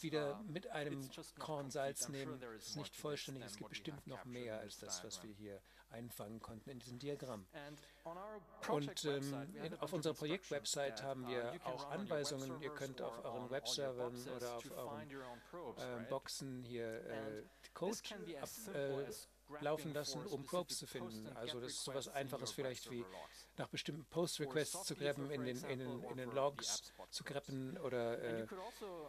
wieder mit einem Korn Salz nehmen, ist nicht vollständig. Es gibt bestimmt noch mehr als das, was wir hier einfangen konnten in diesem Diagramm. Und ähm, auf unserer Projektwebsite haben wir auch Anweisungen. Ihr könnt auf euren Webservern oder auf euren äh, Boxen hier äh, Code ablaufen äh, lassen, um Probes zu finden. Also das ist so etwas Einfaches vielleicht wie nach bestimmten Post-Requests zu graben, in den, in, den, in den Logs zu graben oder äh,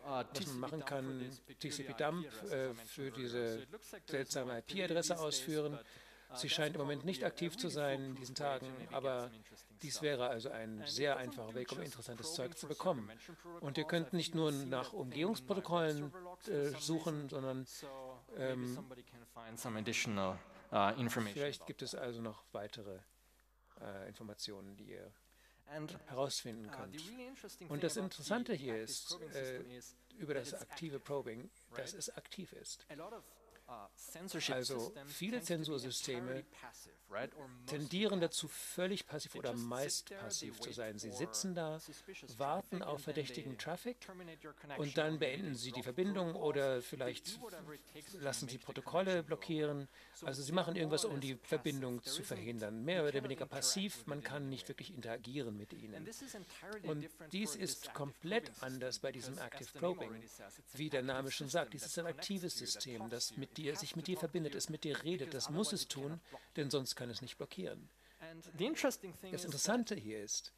was man machen kann, TCP-Dump äh, für diese seltsame IP-Adresse ausführen. Sie scheint im Moment nicht aktiv zu sein in diesen Tagen, aber dies wäre also ein sehr einfacher Weg, um interessantes Zeug zu bekommen. Und ihr könnt nicht nur nach Umgehungsprotokollen äh, suchen, sondern ähm, vielleicht gibt es also noch weitere äh, Informationen, die ihr herausfinden könnt. Und das Interessante hier ist, äh, über das aktive Probing, dass es aktiv ist. Also viele Zensursysteme tendieren dazu, völlig passiv oder meist passiv zu sein. Sie sitzen da, warten auf verdächtigen Traffic und dann beenden sie die Verbindung oder vielleicht lassen sie Protokolle blockieren. Also sie machen irgendwas, um die Verbindung zu verhindern. Mehr oder weniger passiv, man kann nicht wirklich interagieren mit ihnen. Und dies ist komplett anders bei diesem Active Probing. Wie der Name schon sagt, dies ist ein aktives System, das mit dir, sich mit dir verbindet, es mit dir redet. Das muss es tun, denn sonst kann es nicht blockieren. Das Interessante hier ist,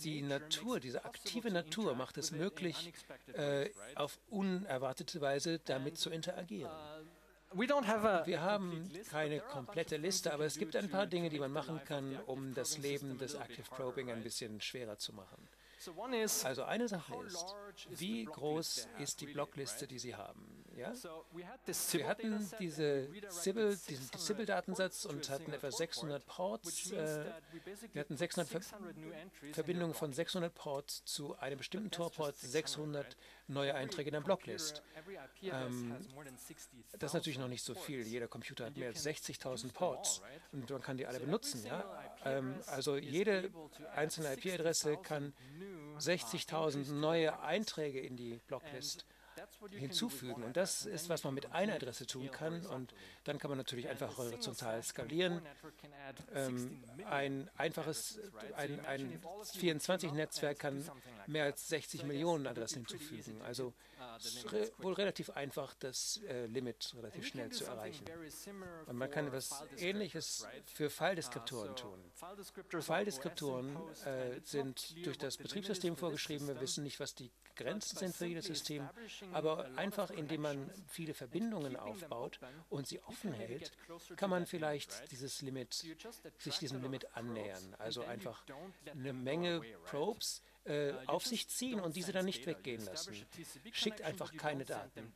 die Natur, diese aktive Natur macht es möglich, äh, auf unerwartete Weise damit zu interagieren. Wir haben keine komplette Liste, aber es gibt ein paar Dinge, die man machen kann, um das Leben des Active Probing ein bisschen schwerer zu machen. Also eine Sache ist, wie groß ist die Blockliste, die Sie haben? Ja? Wir hatten diese Sybil, diesen Sybil-Datensatz und hatten etwa 600 Ports. Äh, wir hatten 600 Ver Verbindungen von 600 Ports zu einem bestimmten Torport, 600 neue Einträge in der Blocklist. Ähm, das ist natürlich noch nicht so viel. Jeder Computer hat mehr als 60.000 Ports und man kann die alle benutzen. Ja? Ähm, also jede einzelne IP-Adresse kann 60.000 neue Einträge in die Blocklist hinzufügen. Und das ist, was man mit einer Adresse tun kann. Und dann kann man natürlich einfach horizontal skalieren. Ähm, ein einfaches, ein, ein 24-Netzwerk kann mehr als 60 Millionen Adressen hinzufügen. Also re wohl relativ einfach, das äh, Limit relativ schnell zu erreichen. Und man kann etwas Ähnliches für File-Deskriptoren tun. File-Deskriptoren äh, sind durch das Betriebssystem vorgeschrieben. Wir wissen nicht, was die Grenzen sind für jedes System, aber einfach indem man viele Verbindungen aufbaut und sie offen hält, kann man vielleicht dieses Limit, sich diesem Limit annähern. Also einfach eine Menge Probes äh, auf sich ziehen und diese dann nicht weggehen lassen. Schickt einfach keine Daten.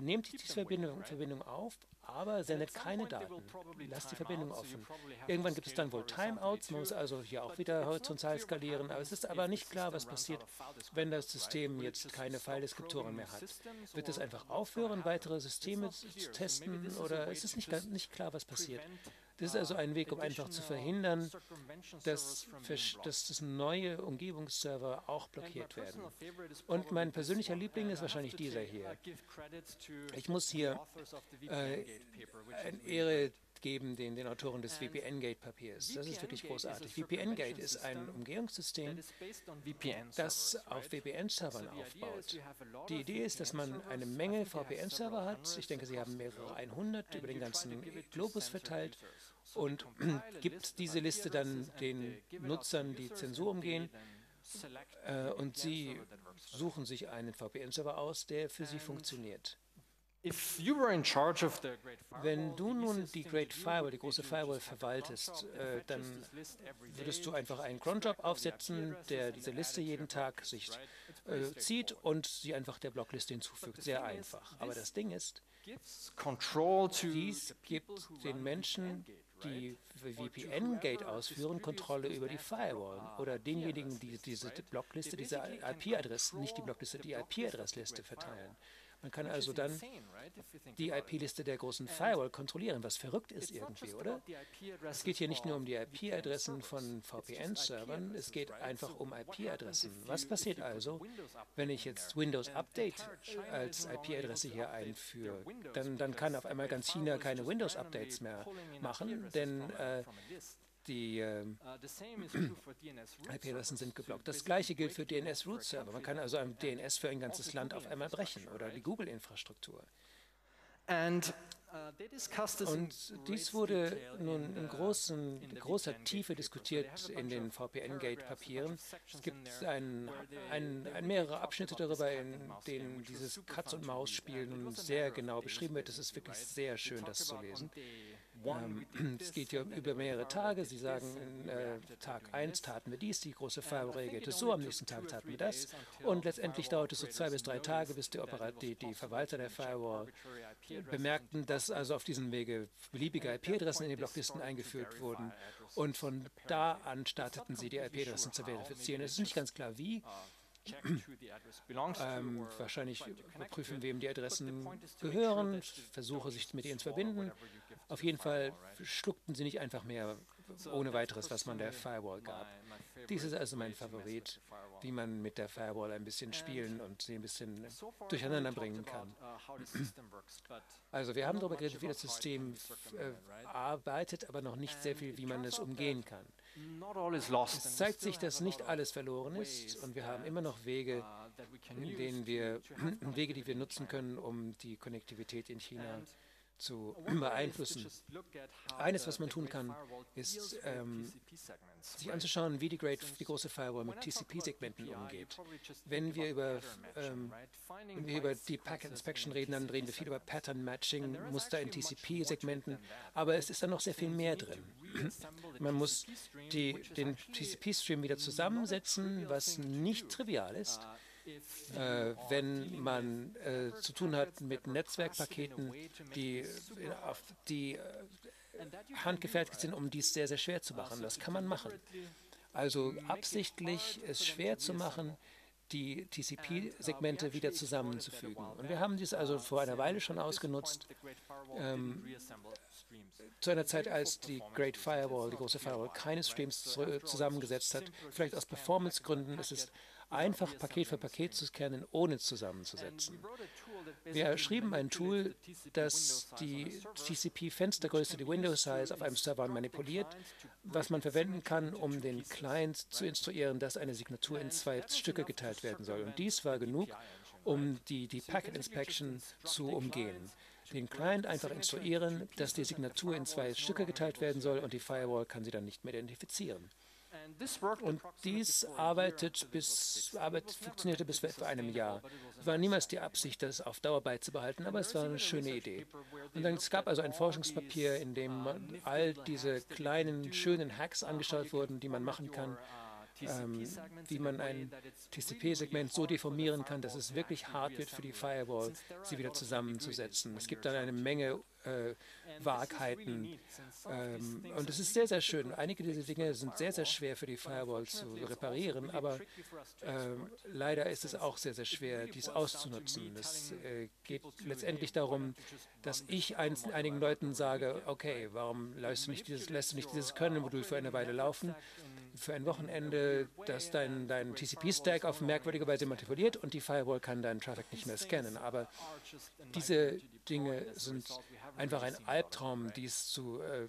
Nehmt die Verbindung, Verbindung auf, aber sendet keine Daten. Lasst die Verbindung offen. Irgendwann gibt es dann wohl Timeouts, man muss also hier auch wieder horizontal skalieren, aber es ist aber nicht klar, was passiert, wenn das System jetzt keine File-Deskriptoren mehr hat. Wird es einfach aufhören, weitere Systeme zu testen oder ist es nicht, nicht klar, was passiert? Das ist also ein Weg, um einfach zu verhindern, dass, dass das neue Umgebungsserver auch blockiert werden. Und mein persönlicher Liebling ist wahrscheinlich dieser hier. Ich muss hier äh, eine Ehre geben den, den Autoren des VPN-Gate-Papiers. Das ist wirklich großartig. VPN-Gate ist ein Umgehungssystem, das auf VPN-Servern aufbaut. Die Idee ist, dass man eine Menge VPN-Server hat. Ich denke, sie haben mehrere 100 über den ganzen Globus verteilt und [CLEARS THROAT] gibt diese Liste dann den Nutzern, die Zensur umgehen. Äh, und sie suchen sich einen VPN-Server aus, der für sie funktioniert. Wenn du nun die Great Firewall, die große Firewall verwaltest, äh, dann würdest du einfach einen Cronjob aufsetzen, der diese Liste jeden Tag sich äh, zieht und sie einfach der Blockliste hinzufügt. Sehr einfach. Aber das Ding ist, dies gibt den Menschen, die VPN-Gate ausführen, Kontrolle über die Firewall oder denjenigen, die diese Blockliste, diese IP-Adresse, nicht die Blockliste, die IP-Adressliste verteilen. Man kann also dann die IP-Liste der großen Firewall kontrollieren, was verrückt ist irgendwie, oder? Es geht hier nicht nur um die IP-Adressen von VPN-Servern, es geht einfach um IP-Adressen. Was passiert also, wenn ich jetzt Windows Update als IP-Adresse hier einführe? Dann, dann kann auf einmal ganz China keine Windows-Updates mehr machen, denn äh, die äh, IP-Adressen sind geblockt. Das gleiche gilt für DNS-Root-Server. Man kann also ein DNS für ein ganzes Land auf einmal brechen oder die Google-Infrastruktur. Uh, Und dies wurde nun in großen, großer Tiefe diskutiert in den VPN-Gate-Papieren. Es gibt ein, ein, mehrere Abschnitte darüber, in denen dieses Katz-und-Maus-Spiel nun sehr genau beschrieben wird. Es ist wirklich sehr schön, das zu lesen. Ähm, [CLEARS THROAT] es geht ja über mehrere Tage. Sie sagen, äh, Tag 1 taten wir dies, die große Firewall reagierte so, am nächsten Tag taten wir das. Und letztendlich dauert es so zwei bis drei Tage, bis die, die, die Verwalter der Firewall bemerkten, dass also auf diesem Wege beliebige IP-Adressen in die Blocklisten eingeführt wurden. Und von da an starteten sie, die IP-Adressen zu verifizieren. Es ist nicht ganz klar, wie. ähm, wahrscheinlich überprüfen, wem die Adressen gehören, versuche sich mit ihnen zu verbinden. Auf jeden Fall schluckten sie nicht einfach mehr ohne weiteres, was man der Firewall gab. Dies ist also mein Favorit, wie man mit der Firewall ein bisschen spielen und sie ein bisschen durcheinander bringen kann. Also wir haben darüber geredet, wie das System äh, arbeitet, aber noch nicht sehr viel, wie man es umgehen kann. Es zeigt sich, dass nicht alles verloren ist und wir haben immer noch Wege, denen wir [CLEARS THROAT] Wege, die wir nutzen können, um die Konnektivität in China zu zu beeinflussen. Eines, was man tun kann, ist, ähm, sich anzuschauen, wie die, Great, die große Firewall mit TCP-Segmenten umgeht. Wenn wir, über, ähm, wenn wir über die Packet Inspection reden, dann reden wir viel über Pattern Matching, Muster in TCP-Segmenten, aber es ist da noch sehr viel mehr drin. [CLEARS THROAT] Man muss die, den TCP-Stream wieder zusammensetzen, was nicht trivial ist äh, wenn man äh, zu tun hat mit Netzwerkpaketen, die, die äh, handgefertigt sind, um dies sehr, sehr schwer zu machen. Das kann man machen. Also absichtlich es schwer zu machen, die TCP-Segmente wieder zusammenzufügen. Und wir haben dies also vor einer Weile schon ausgenutzt, ähm, zu einer Zeit, als die Great Firewall, die große Firewall, keine Streams zusammengesetzt hat. Vielleicht aus Performance-Gründen ist es einfach Paket für Paket zu scannen, ohne zusammenzusetzen. Wir schrieben ein Tool, das die TCP-Fenstergröße, die Window-Size auf einem Server manipuliert, was man verwenden kann, um den Client zu instruieren, dass eine Signatur in zwei Stücke geteilt werden soll. Und dies war genug, um die, die Packet Inspection zu umgehen den Client einfach instruieren, dass die Signatur in zwei Stücke geteilt werden soll und die Firewall kann sie dann nicht mehr identifizieren. Und dies arbeitet bis, arbeit, funktionierte bis etwa einem Jahr. Es war niemals die Absicht, das auf Dauer beizubehalten, aber es war eine schöne Idee. Und dann es gab also ein Forschungspapier, in dem all diese kleinen, schönen Hacks angeschaut wurden, die man machen kann, ähm, wie man ein TCP-Segment so deformieren kann, dass es wirklich hart wird für die Firewall, sie wieder zusammenzusetzen. Es gibt dann eine Menge äh, Wahrheiten. Ähm, und es ist sehr, sehr schön. Einige dieser Dinge sind sehr, sehr schwer für die Firewall zu reparieren, aber äh, leider ist es auch sehr, sehr schwer, dies auszunutzen. Es äh, geht letztendlich darum, dass ich ein, einigen Leuten sage, okay, warum lässt du nicht dieses, lässt du nicht dieses Kernel-Modul für eine Weile laufen? Für ein Wochenende, das dein, dein TCP-Stack auf merkwürdige Weise manipuliert und die Firewall kann deinen Traffic nicht mehr scannen. Aber diese Dinge sind einfach ein Albtraum, dies zu, äh,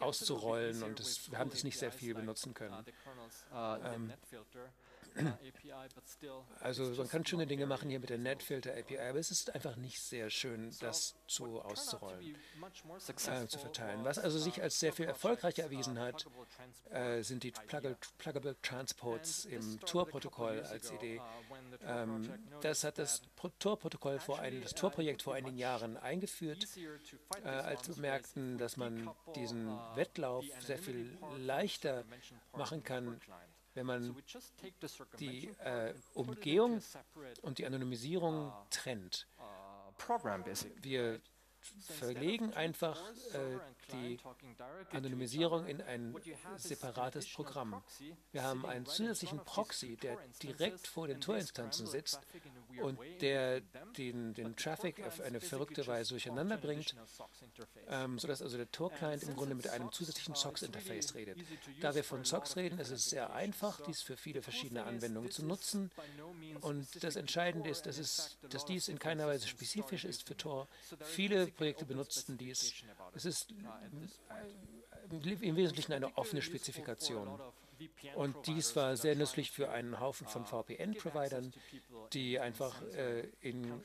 auszurollen und das, wir haben das nicht sehr viel benutzen können. Ähm, also man kann schöne Dinge machen hier mit der Netfilter API, aber es ist einfach nicht sehr schön, das zu auszurollen, äh, zu verteilen. Was also sich als sehr viel erfolgreicher erwiesen hat, äh, sind die Pluggable Transports im Tor-Protokoll als Idee. Ähm, das hat das Tor-Protokoll vor ein, das Tor-Projekt vor einigen Jahren eingeführt, äh, als wir merkten, dass man diesen Wettlauf sehr viel leichter machen kann, wenn man die äh, Umgehung und die Anonymisierung trennt. Wir verlegen einfach äh, die Anonymisierung in ein separates Programm. Wir haben einen zusätzlichen Proxy, der direkt vor den Torinstanzen sitzt und der den, den Traffic auf eine verrückte Weise durcheinander bringt, ähm, sodass also der Tor-Client im Grunde mit einem zusätzlichen SOX-Interface redet. Da wir von SOX reden, ist es sehr einfach, dies für viele verschiedene Anwendungen zu nutzen. Und das Entscheidende ist, dass, es, dass dies in keiner Weise spezifisch ist für Tor. Viele Projekte benutzten dies. Es ist im Wesentlichen eine offene Spezifikation. Und dies war sehr nützlich für einen Haufen von VPN-Providern, die einfach äh, in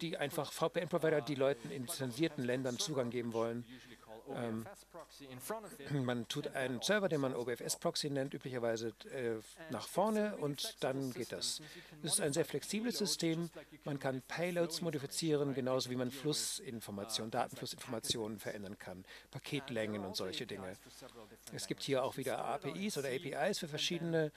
die einfach VPN-Provider, die Leuten in zensierten Ländern Zugang geben wollen, ähm, [CLEARS THROAT] man tut einen Server, den man OBFS-Proxy nennt, üblicherweise äh, nach vorne und dann geht das. Es ist ein sehr flexibles System. Man kann Payloads modifizieren, genauso wie man Flussinformationen, Datenflussinformationen verändern kann, Paketlängen und solche Dinge. Es gibt hier auch wieder APIs oder APIs für verschiedene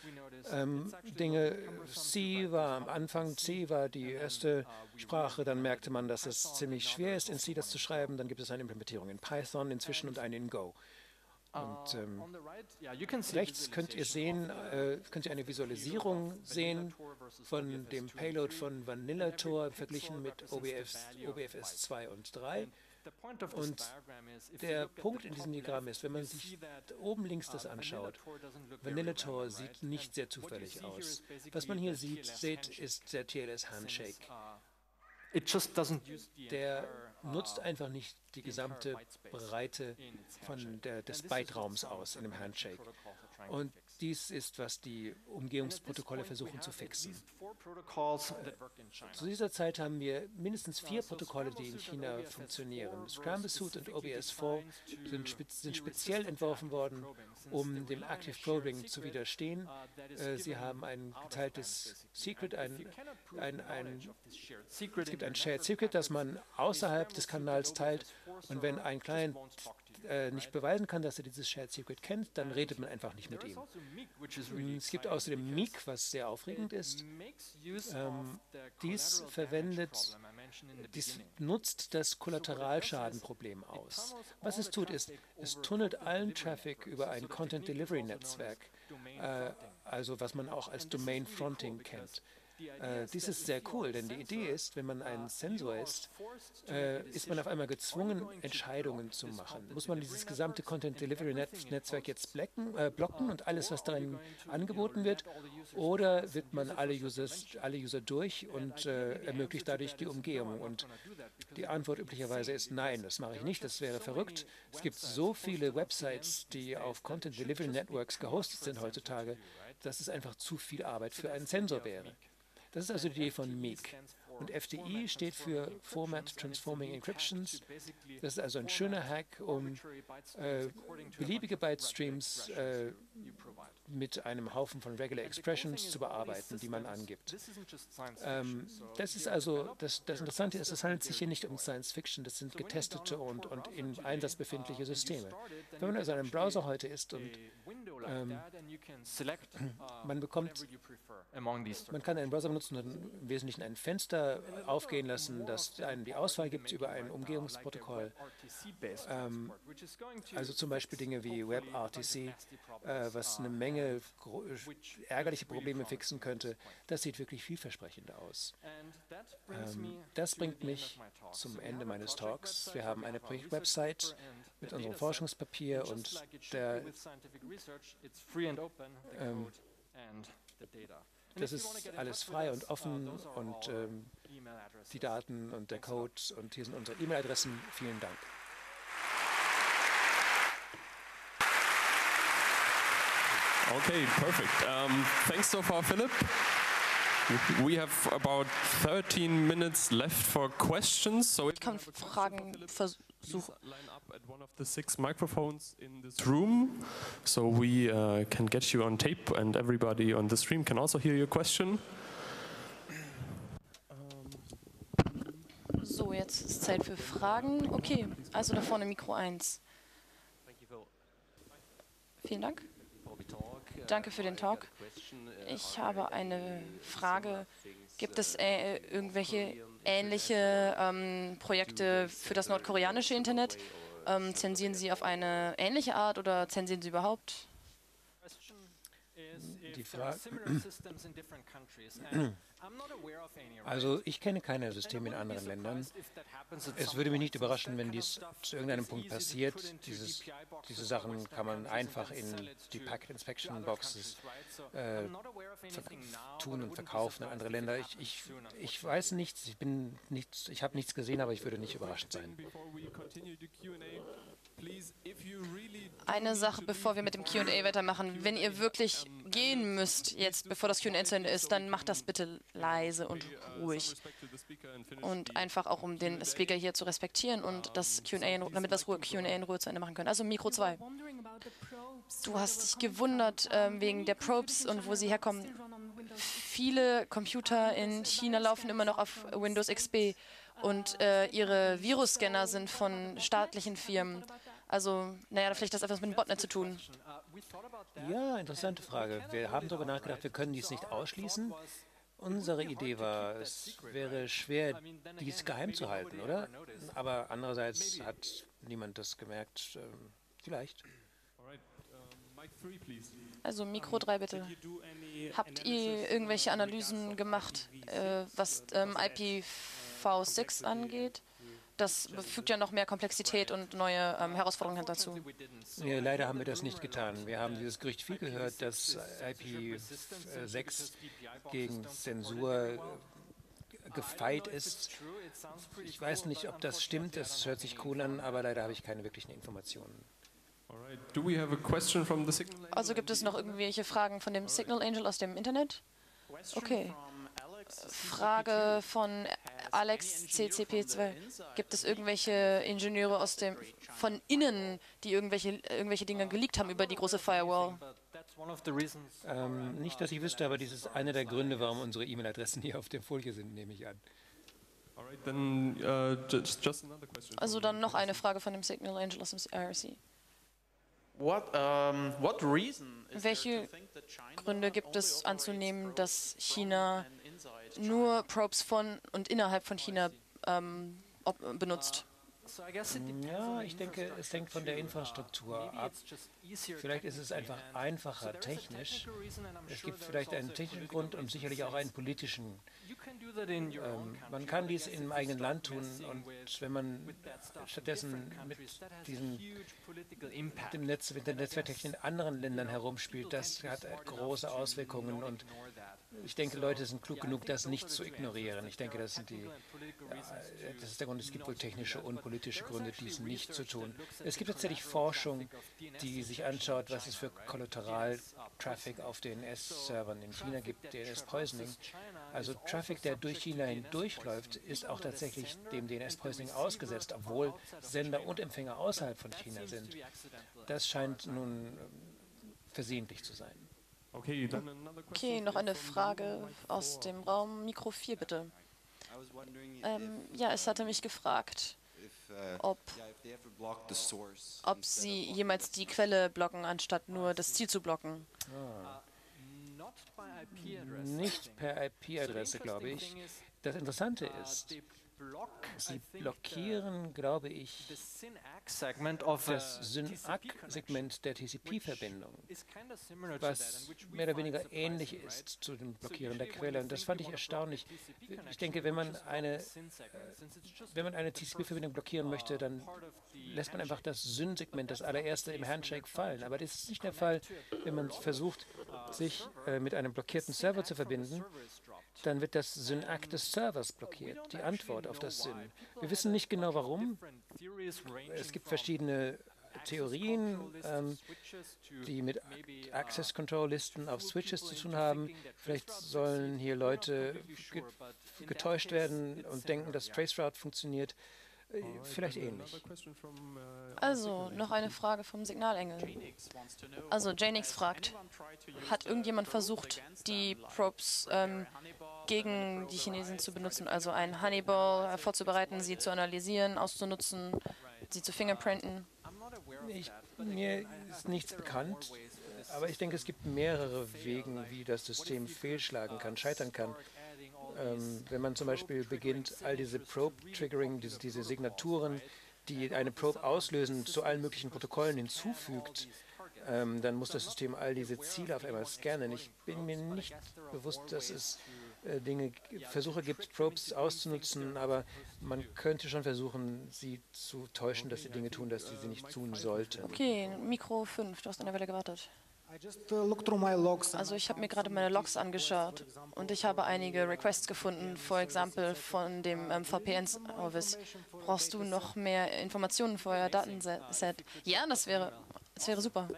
ähm, Dinge. C war am Anfang, C war die erste Sprache, dann merkte man, dass es ziemlich schwer ist, in C das zu schreiben. Dann gibt es eine Implementierung in Python, in inzwischen und einen in Go. Und ähm, rechts könnt ihr sehen, äh, könnt ihr eine Visualisierung sehen von dem Payload von Vanilla Tor verglichen mit OBF, OBFS 2 und 3. Und der Punkt in diesem Diagramm ist, wenn man sich oben links das anschaut, Vanilla Tor sieht nicht sehr zufällig aus. Was man hier sieht, seht, ist der TLS Handshake. Der nutzt einfach nicht die gesamte Breite von der, des Byte-Raums aus in dem Handshake. Und dies ist, was die Umgehungsprotokolle versuchen zu fixen. Zu dieser Zeit haben wir mindestens vier Protokolle, die in China funktionieren. Scramble Suit und OBS4 sind, sind speziell entworfen worden, um dem Active Probing zu widerstehen. Äh, sie haben ein geteiltes Secret, ein, ein, ein, es gibt ein Shared Secret, das man außerhalb des Kanals teilt. Und wenn ein Client äh, nicht beweisen kann, dass er dieses Shared Secret kennt, dann redet man einfach nicht mit ihm. Mm, es gibt außerdem Meek, was sehr aufregend ist. Ähm, dies verwendet, dies nutzt das Kollateralschadenproblem aus. Was es tut, ist, es tunnelt allen Traffic über ein Content Delivery Netzwerk, äh, also was man auch als Domain Fronting kennt. Äh, dies ist sehr cool, denn die Idee ist, wenn man ein Sensor ist, äh, ist man auf einmal gezwungen, Entscheidungen zu machen. Muss man dieses gesamte Content Delivery Netzwerk jetzt blecken, äh, blocken und alles, was darin angeboten wird, oder wird man alle, Users, alle User durch und äh, ermöglicht dadurch die Umgehung? Und die Antwort üblicherweise ist nein, das mache ich nicht, das wäre verrückt. Es gibt so viele Websites, die auf Content Delivery Networks gehostet sind heutzutage, dass es einfach zu viel Arbeit für einen Sensor wäre. Das ist also die Idee von MEEK. Und FTI steht für Format Transforming Encryptions. Das ist also ein schöner Hack, um äh, beliebige Byte-Streams äh, mit einem Haufen von Regular Expressions zu bearbeiten, die man angibt. Ähm, das ist also, das, das Interessante ist, es handelt sich hier nicht um Science Fiction, das sind getestete und, und im Einsatz befindliche Systeme. Wenn man also in einem Browser heute ist und ähm, man bekommt, man kann einen Browser benutzen und im Wesentlichen ein Fenster aufgehen lassen, das einem die Auswahl gibt über ein Umgehungsprotokoll. Ähm, also zum Beispiel Dinge wie WebRTC, äh, was eine Menge ärgerliche Probleme fixen könnte. Das sieht wirklich vielversprechend aus. Ähm, das bringt mich zum Ende meines Talks. Wir haben eine Projektwebsite mit unserem Forschungspapier und der ähm, das ist alles frei und offen und ähm, die Daten und der Code und hier sind unsere E-Mail-Adressen. Vielen Dank. Okay, perfect. Um, thanks so far, Philip. We have about 13 minutes left for questions. So ich kann Fragen versuchen at one of the six microphones in this room, so we uh, can get you on tape, and everybody on the stream can also hear your question. So, jetzt ist Zeit für Fragen. Okay, also da vorne Mikro 1. Vielen Dank. Danke für den Talk. Ich habe eine Frage. Gibt es äh, irgendwelche ähnliche ähm, Projekte für das nordkoreanische Internet ähm, zensieren Sie auf eine ähnliche Art oder zensieren Sie überhaupt? Die Frage. Also ich kenne keine Systeme in anderen Ländern. Es würde mich nicht überraschen, wenn dies zu irgendeinem Punkt passiert. Dieses, diese Sachen kann man einfach in die Packet Inspection Boxes äh, tun und verkaufen an andere Länder. Ich, ich, ich weiß nichts, ich bin ich habe nichts gesehen, aber ich würde nicht überrascht sein. Eine Sache, bevor wir mit dem QA weitermachen. Wenn ihr wirklich gehen müsst, jetzt bevor das QA zu Ende ist, dann macht das bitte leise und ruhig. Und einfach auch, um den Speaker hier zu respektieren und das QA, damit das QA in Ruhe zu Ende machen können. Also Mikro 2. Du hast dich gewundert ähm, wegen der Probes und wo sie herkommen. Viele Computer in China laufen immer noch auf Windows XP und äh, ihre Virusscanner sind von staatlichen Firmen. Also, naja, vielleicht hat das etwas mit dem Botnet zu tun. Ja, interessante Frage. Wir haben darüber nachgedacht, wir können dies nicht ausschließen. Unsere Idee war, es wäre schwer, dies geheim zu halten, oder? Aber andererseits hat niemand das gemerkt. Ähm, vielleicht. Also Mikro 3 bitte. Habt ihr irgendwelche Analysen gemacht, äh, was ähm, IPv6 angeht? Das fügt ja noch mehr Komplexität und neue ähm, Herausforderungen dazu. Ja, leider haben wir das nicht getan. Wir haben dieses Gerücht viel gehört, dass IPv6 gegen Zensur gefeit ist. Ich weiß nicht, ob das stimmt, das hört sich cool an, aber leider habe ich keine wirklichen Informationen. Also gibt es noch irgendwelche Fragen von dem Signal Angel aus dem Internet? Okay. Frage von Alex CCP2. Gibt es irgendwelche Ingenieure aus dem von innen, die irgendwelche, irgendwelche Dinge geleakt haben über die große Firewall? Ähm, nicht, dass ich wüsste, aber dies ist einer der Gründe, warum unsere E-Mail-Adressen hier auf der Folie sind, nehme ich an. Uh, also dann noch eine Frage von dem Signal Angel aus dem IRC. Welche Gründe gibt es anzunehmen, dass China nur Probes von und innerhalb von China ähm, benutzt? Ja, ich denke, es hängt von der Infrastruktur ab. Vielleicht ist es einfach einfacher technisch. Es gibt vielleicht einen technischen Grund und sicherlich auch einen politischen. Ähm, man kann dies im eigenen Land tun und wenn man stattdessen mit, diesen, mit dem Netz, mit der Netzwerktechnik in anderen Ländern herumspielt, das hat große Auswirkungen und ich denke, Leute sind klug genug, das nicht zu ignorieren. Ich denke, das, die, das ist der Grund, es gibt wohl technische und politische Gründe, dies nicht zu tun. Es gibt tatsächlich Forschung, die sich anschaut, was es für Kollateral-Traffic auf DNS-Servern in China gibt, DNS-Poisoning. Also Traffic, der durch China hindurchläuft, ist auch tatsächlich dem DNS-Poisoning ausgesetzt, obwohl Sender und Empfänger außerhalb von China sind. Das scheint nun versehentlich zu sein. Okay, noch eine Frage aus dem Raum. Mikro 4 bitte. Ähm, ja, es hatte mich gefragt, ob, ob sie jemals die Quelle blocken, anstatt nur das Ziel zu blocken. Ah. Nicht per IP-Adresse, glaube ich. Das Interessante ist, Sie blockieren, glaube ich, das SYNAC-Segment der TCP-Verbindung, was mehr oder weniger ähnlich ist zu dem Blockieren der Quelle. Und das fand ich erstaunlich. Ich denke, wenn man eine, wenn man eine TCP-Verbindung blockieren möchte, dann lässt man einfach das SYN-Segment, das allererste im Handshake, fallen. Aber das ist nicht der Fall, wenn man versucht, sich äh, mit einem blockierten Server zu verbinden dann wird das Syn-Act des Servers blockiert, die Antwort auf das Syn. Wir wissen nicht genau warum. Es gibt verschiedene Theorien, ähm, die mit Access Control Listen auf Switches zu tun haben. Vielleicht sollen hier Leute getäuscht werden und denken, dass Traceroute funktioniert. Äh, vielleicht ähnlich. Also, noch eine Frage vom Signalengel. Also, Janix fragt, hat irgendjemand versucht, die Probes ähm, gegen die Chinesen zu benutzen, also einen Honeyball vorzubereiten, sie zu analysieren, auszunutzen, sie zu fingerprinten? Ich, mir ist nichts bekannt, aber ich denke, es gibt mehrere Wege, wie das System fehlschlagen kann, scheitern kann. Ähm, wenn man zum Beispiel beginnt, all diese Probe-Triggering, diese, diese Signaturen, die eine Probe auslösen, zu allen möglichen Protokollen hinzufügt, ähm, dann muss das System all diese Ziele auf einmal scannen. Ich bin mir nicht bewusst, dass es äh, Dinge, Versuche gibt, Probes auszunutzen, aber man könnte schon versuchen, sie zu täuschen, dass sie Dinge tun, dass sie sie nicht tun sollten. Okay, Mikro 5, du hast eine Weile gewartet. Uh, also ich habe mir gerade meine Logs angeschaut und ich habe einige Requests gefunden, for example von dem ähm, VPN-Service. Brauchst du noch mehr Informationen für euer Datenset? Ja, das wäre, das wäre super.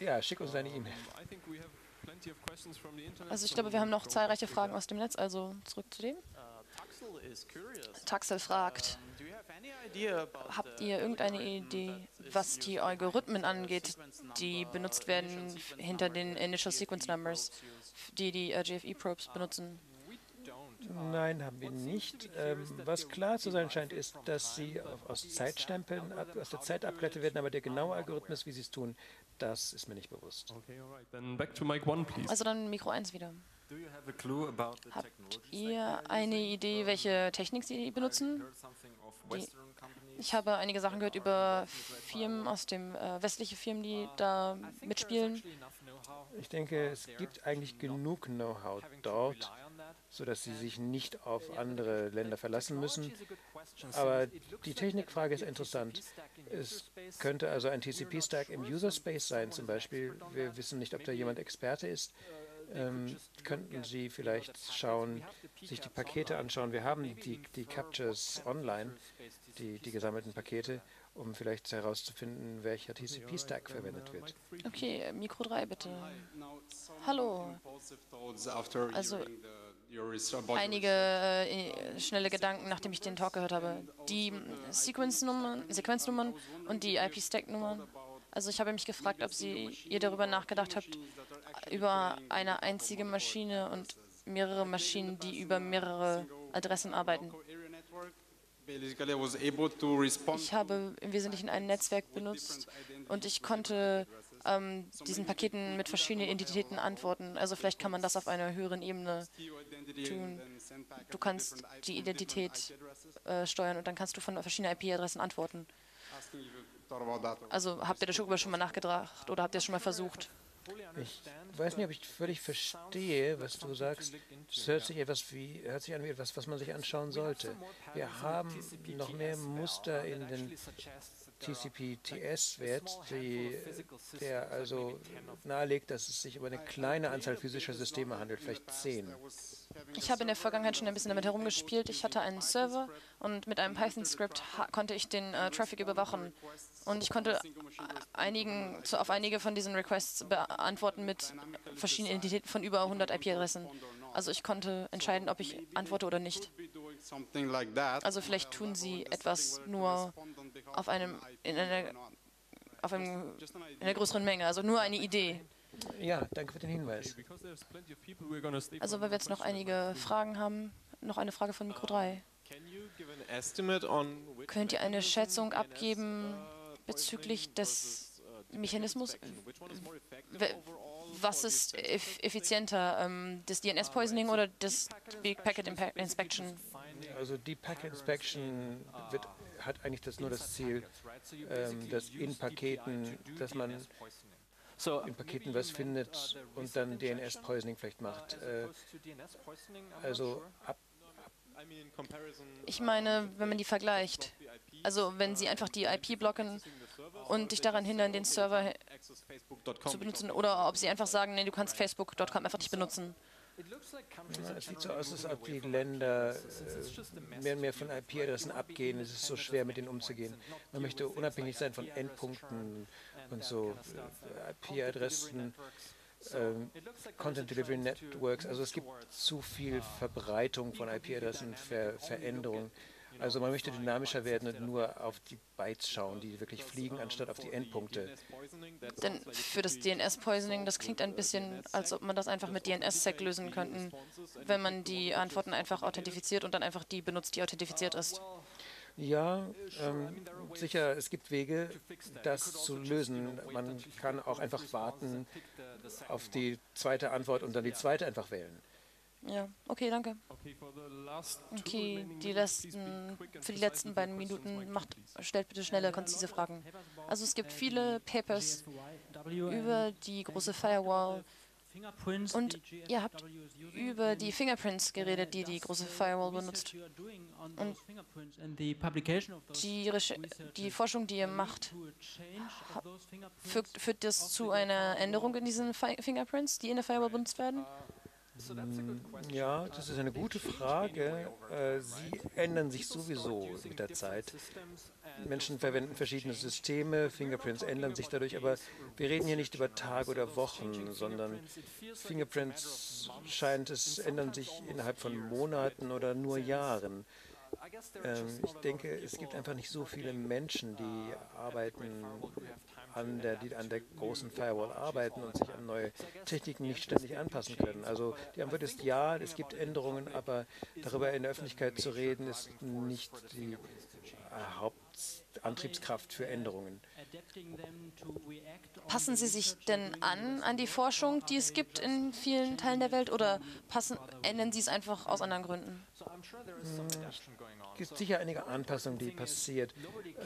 Ja, schick uns deine E-Mail. Also ich glaube, wir haben noch zahlreiche Fragen aus dem Netz, also zurück zu dem. Taxel fragt, habt ihr irgendeine Idee, was die Algorithmen angeht, die benutzt werden hinter den Initial Sequence Numbers, die die äh, GFE-Probes benutzen? Nein, haben wir nicht. Ähm, was klar zu sein scheint, ist, dass sie aus Zeitstempeln ab, aus der Zeit abgeleitet werden, aber der genaue Algorithmus, wie sie es tun, das ist mir nicht bewusst. Okay, alright. Then back to mic one, please. Also dann Mikro 1 wieder. Habt ihr eine Idee, welche Technik Sie benutzen? Die, Ich habe einige Sachen gehört über Firmen aus dem äh, westliche Firmen, die da mitspielen. Ich denke, es gibt eigentlich genug Know-how dort, sodass sie sich nicht auf andere Länder verlassen müssen. Aber die Technikfrage ist interessant. Es könnte also ein TCP-Stack im User Space sein zum Beispiel. Wir wissen nicht, ob da jemand Experte ist. Ähm, könnten Sie vielleicht schauen, sich die Pakete anschauen. Wir haben die, die Captures online, die, die gesammelten Pakete, um vielleicht herauszufinden, welcher TCP-Stack verwendet wird. Okay, Mikro 3 bitte. Hallo. Also einige äh, schnelle Gedanken, nachdem ich den Talk gehört habe. Die Sequenz-Nummern, Sequenznummern und die IP-Stack-Nummern. Also ich habe mich gefragt, ob Sie ihr darüber nachgedacht habt, über eine einzige Maschine und mehrere Maschinen, die über mehrere Adressen arbeiten. Ich habe im Wesentlichen ein Netzwerk benutzt und ich konnte ähm, diesen Paketen mit verschiedenen Identitäten antworten. Also vielleicht kann man das auf einer höheren Ebene tun. Du kannst die Identität äh, steuern und dann kannst du von verschiedenen IP-Adressen antworten. Also habt ihr darüber schon mal nachgedacht oder habt ihr es schon mal versucht? Ich weiß nicht, ob ich völlig verstehe, was du sagst. Es hört sich etwas wie, hört sich an wie etwas, was man sich anschauen sollte. Wir haben noch mehr Muster in den TCP-TS-Wert, der also nahelegt, dass es sich um eine kleine Anzahl physischer Systeme handelt, vielleicht zehn. Ich habe in der Vergangenheit schon ein bisschen damit herumgespielt. Ich hatte einen Server und mit einem Python-Skript konnte ich den äh, Traffic überwachen. Und ich konnte einigen, zu, auf einige von diesen Requests beantworten mit verschiedenen Identitäten von über 100 IP-Adressen. Also ich konnte entscheiden, ob ich antworte oder nicht. Also vielleicht tun sie etwas nur auf einem, in einer, auf einem, in einer größeren Menge, also nur eine Idee. Ja, danke für den Hinweis. Also weil wir jetzt noch einige Fragen haben, noch eine Frage von Mikro 3. Könnt ihr eine Schätzung abgeben bezüglich des Mechanismus? Was ist effizienter, ähm, das DNS-Poisoning oder das Big Packet Inspection? Also die Packet Inspection wird, hat eigentlich das, nur das Ziel, ähm, dass in Paketen, dass man in Paketen was findet und dann DNS-Poisoning vielleicht macht. Äh, also ab, ich meine, wenn man die vergleicht, also wenn sie einfach die IP blocken und dich daran hindern, den Server zu benutzen, oder ob sie einfach sagen, nee, du kannst facebook.com einfach nicht benutzen. Ja, es sieht so aus, als ob die Länder äh, mehr und mehr von IP-Adressen abgehen. Es ist so schwer, mit denen umzugehen. Man möchte unabhängig sein von Endpunkten und so äh, IP-Adressen, Content Delivery Networks. Also es gibt zu viel Verbreitung von IP-Adressen, Ver Veränderungen. Also man möchte dynamischer werden und nur auf die Bytes schauen, die wirklich fliegen, anstatt auf die Endpunkte. Denn für das DNS-Poisoning, das klingt ein bisschen, als ob man das einfach mit DNS-Sec lösen könnte, wenn man die Antworten einfach authentifiziert und dann einfach die benutzt, die authentifiziert ist. Ja, ähm, sicher, es gibt Wege, das zu lösen. Man kann auch einfach warten auf die zweite Antwort und dann die zweite einfach wählen. Ja, okay, danke. Okay, die letzten, für die letzten beiden Minuten macht, stellt bitte schnelle, konzise Fragen. Also es gibt viele Papers über die große Firewall und ihr habt über die Fingerprints geredet, die die große Firewall benutzt. Und die, die Forschung, die ihr macht, führt, führt das zu einer Änderung in diesen Fingerprints, die in der Firewall benutzt werden? Ja, das ist eine gute Frage. Äh, sie ändern sich sowieso mit der Zeit. Menschen verwenden verschiedene Systeme, Fingerprints ändern sich dadurch, aber wir reden hier nicht über Tage oder Wochen, sondern Fingerprints scheint es ändern sich innerhalb von Monaten oder nur Jahren. Ähm, ich denke, es gibt einfach nicht so viele Menschen, die arbeiten an der, die an der großen Firewall arbeiten und sich an neue Techniken nicht ständig anpassen können. Also die Antwort ist ja, es gibt Änderungen, aber darüber in der Öffentlichkeit zu reden, ist nicht die äh, Haupt Antriebskraft für Änderungen. Passen Sie sich denn an an die Forschung, die es gibt in vielen Teilen der Welt, oder passen, ändern Sie es einfach aus anderen Gründen? Es gibt sicher einige Anpassungen, die passiert.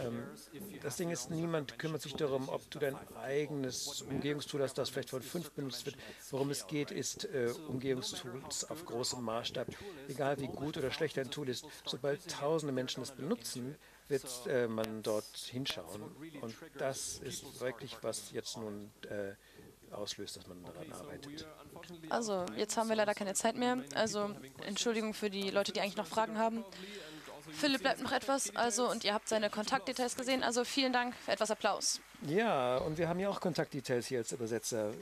Ähm, das Ding ist, niemand kümmert sich darum, ob du dein eigenes Umgehungstool hast, das vielleicht von fünf benutzt wird. Worum es geht, ist äh, Umgehungstools auf großem Maßstab. Egal wie gut oder schlecht ein Tool ist, sobald tausende Menschen es benutzen, wird äh, man dort hinschauen. Und das ist wirklich, was jetzt nun äh, auslöst, dass man daran arbeitet. Also, jetzt haben wir leider keine Zeit mehr. Also, Entschuldigung für die Leute, die eigentlich noch Fragen haben. Philipp bleibt noch etwas, also und ihr habt seine Kontaktdetails gesehen, also vielen Dank für etwas Applaus. Ja, und wir haben ja auch Kontaktdetails hier als Übersetzer.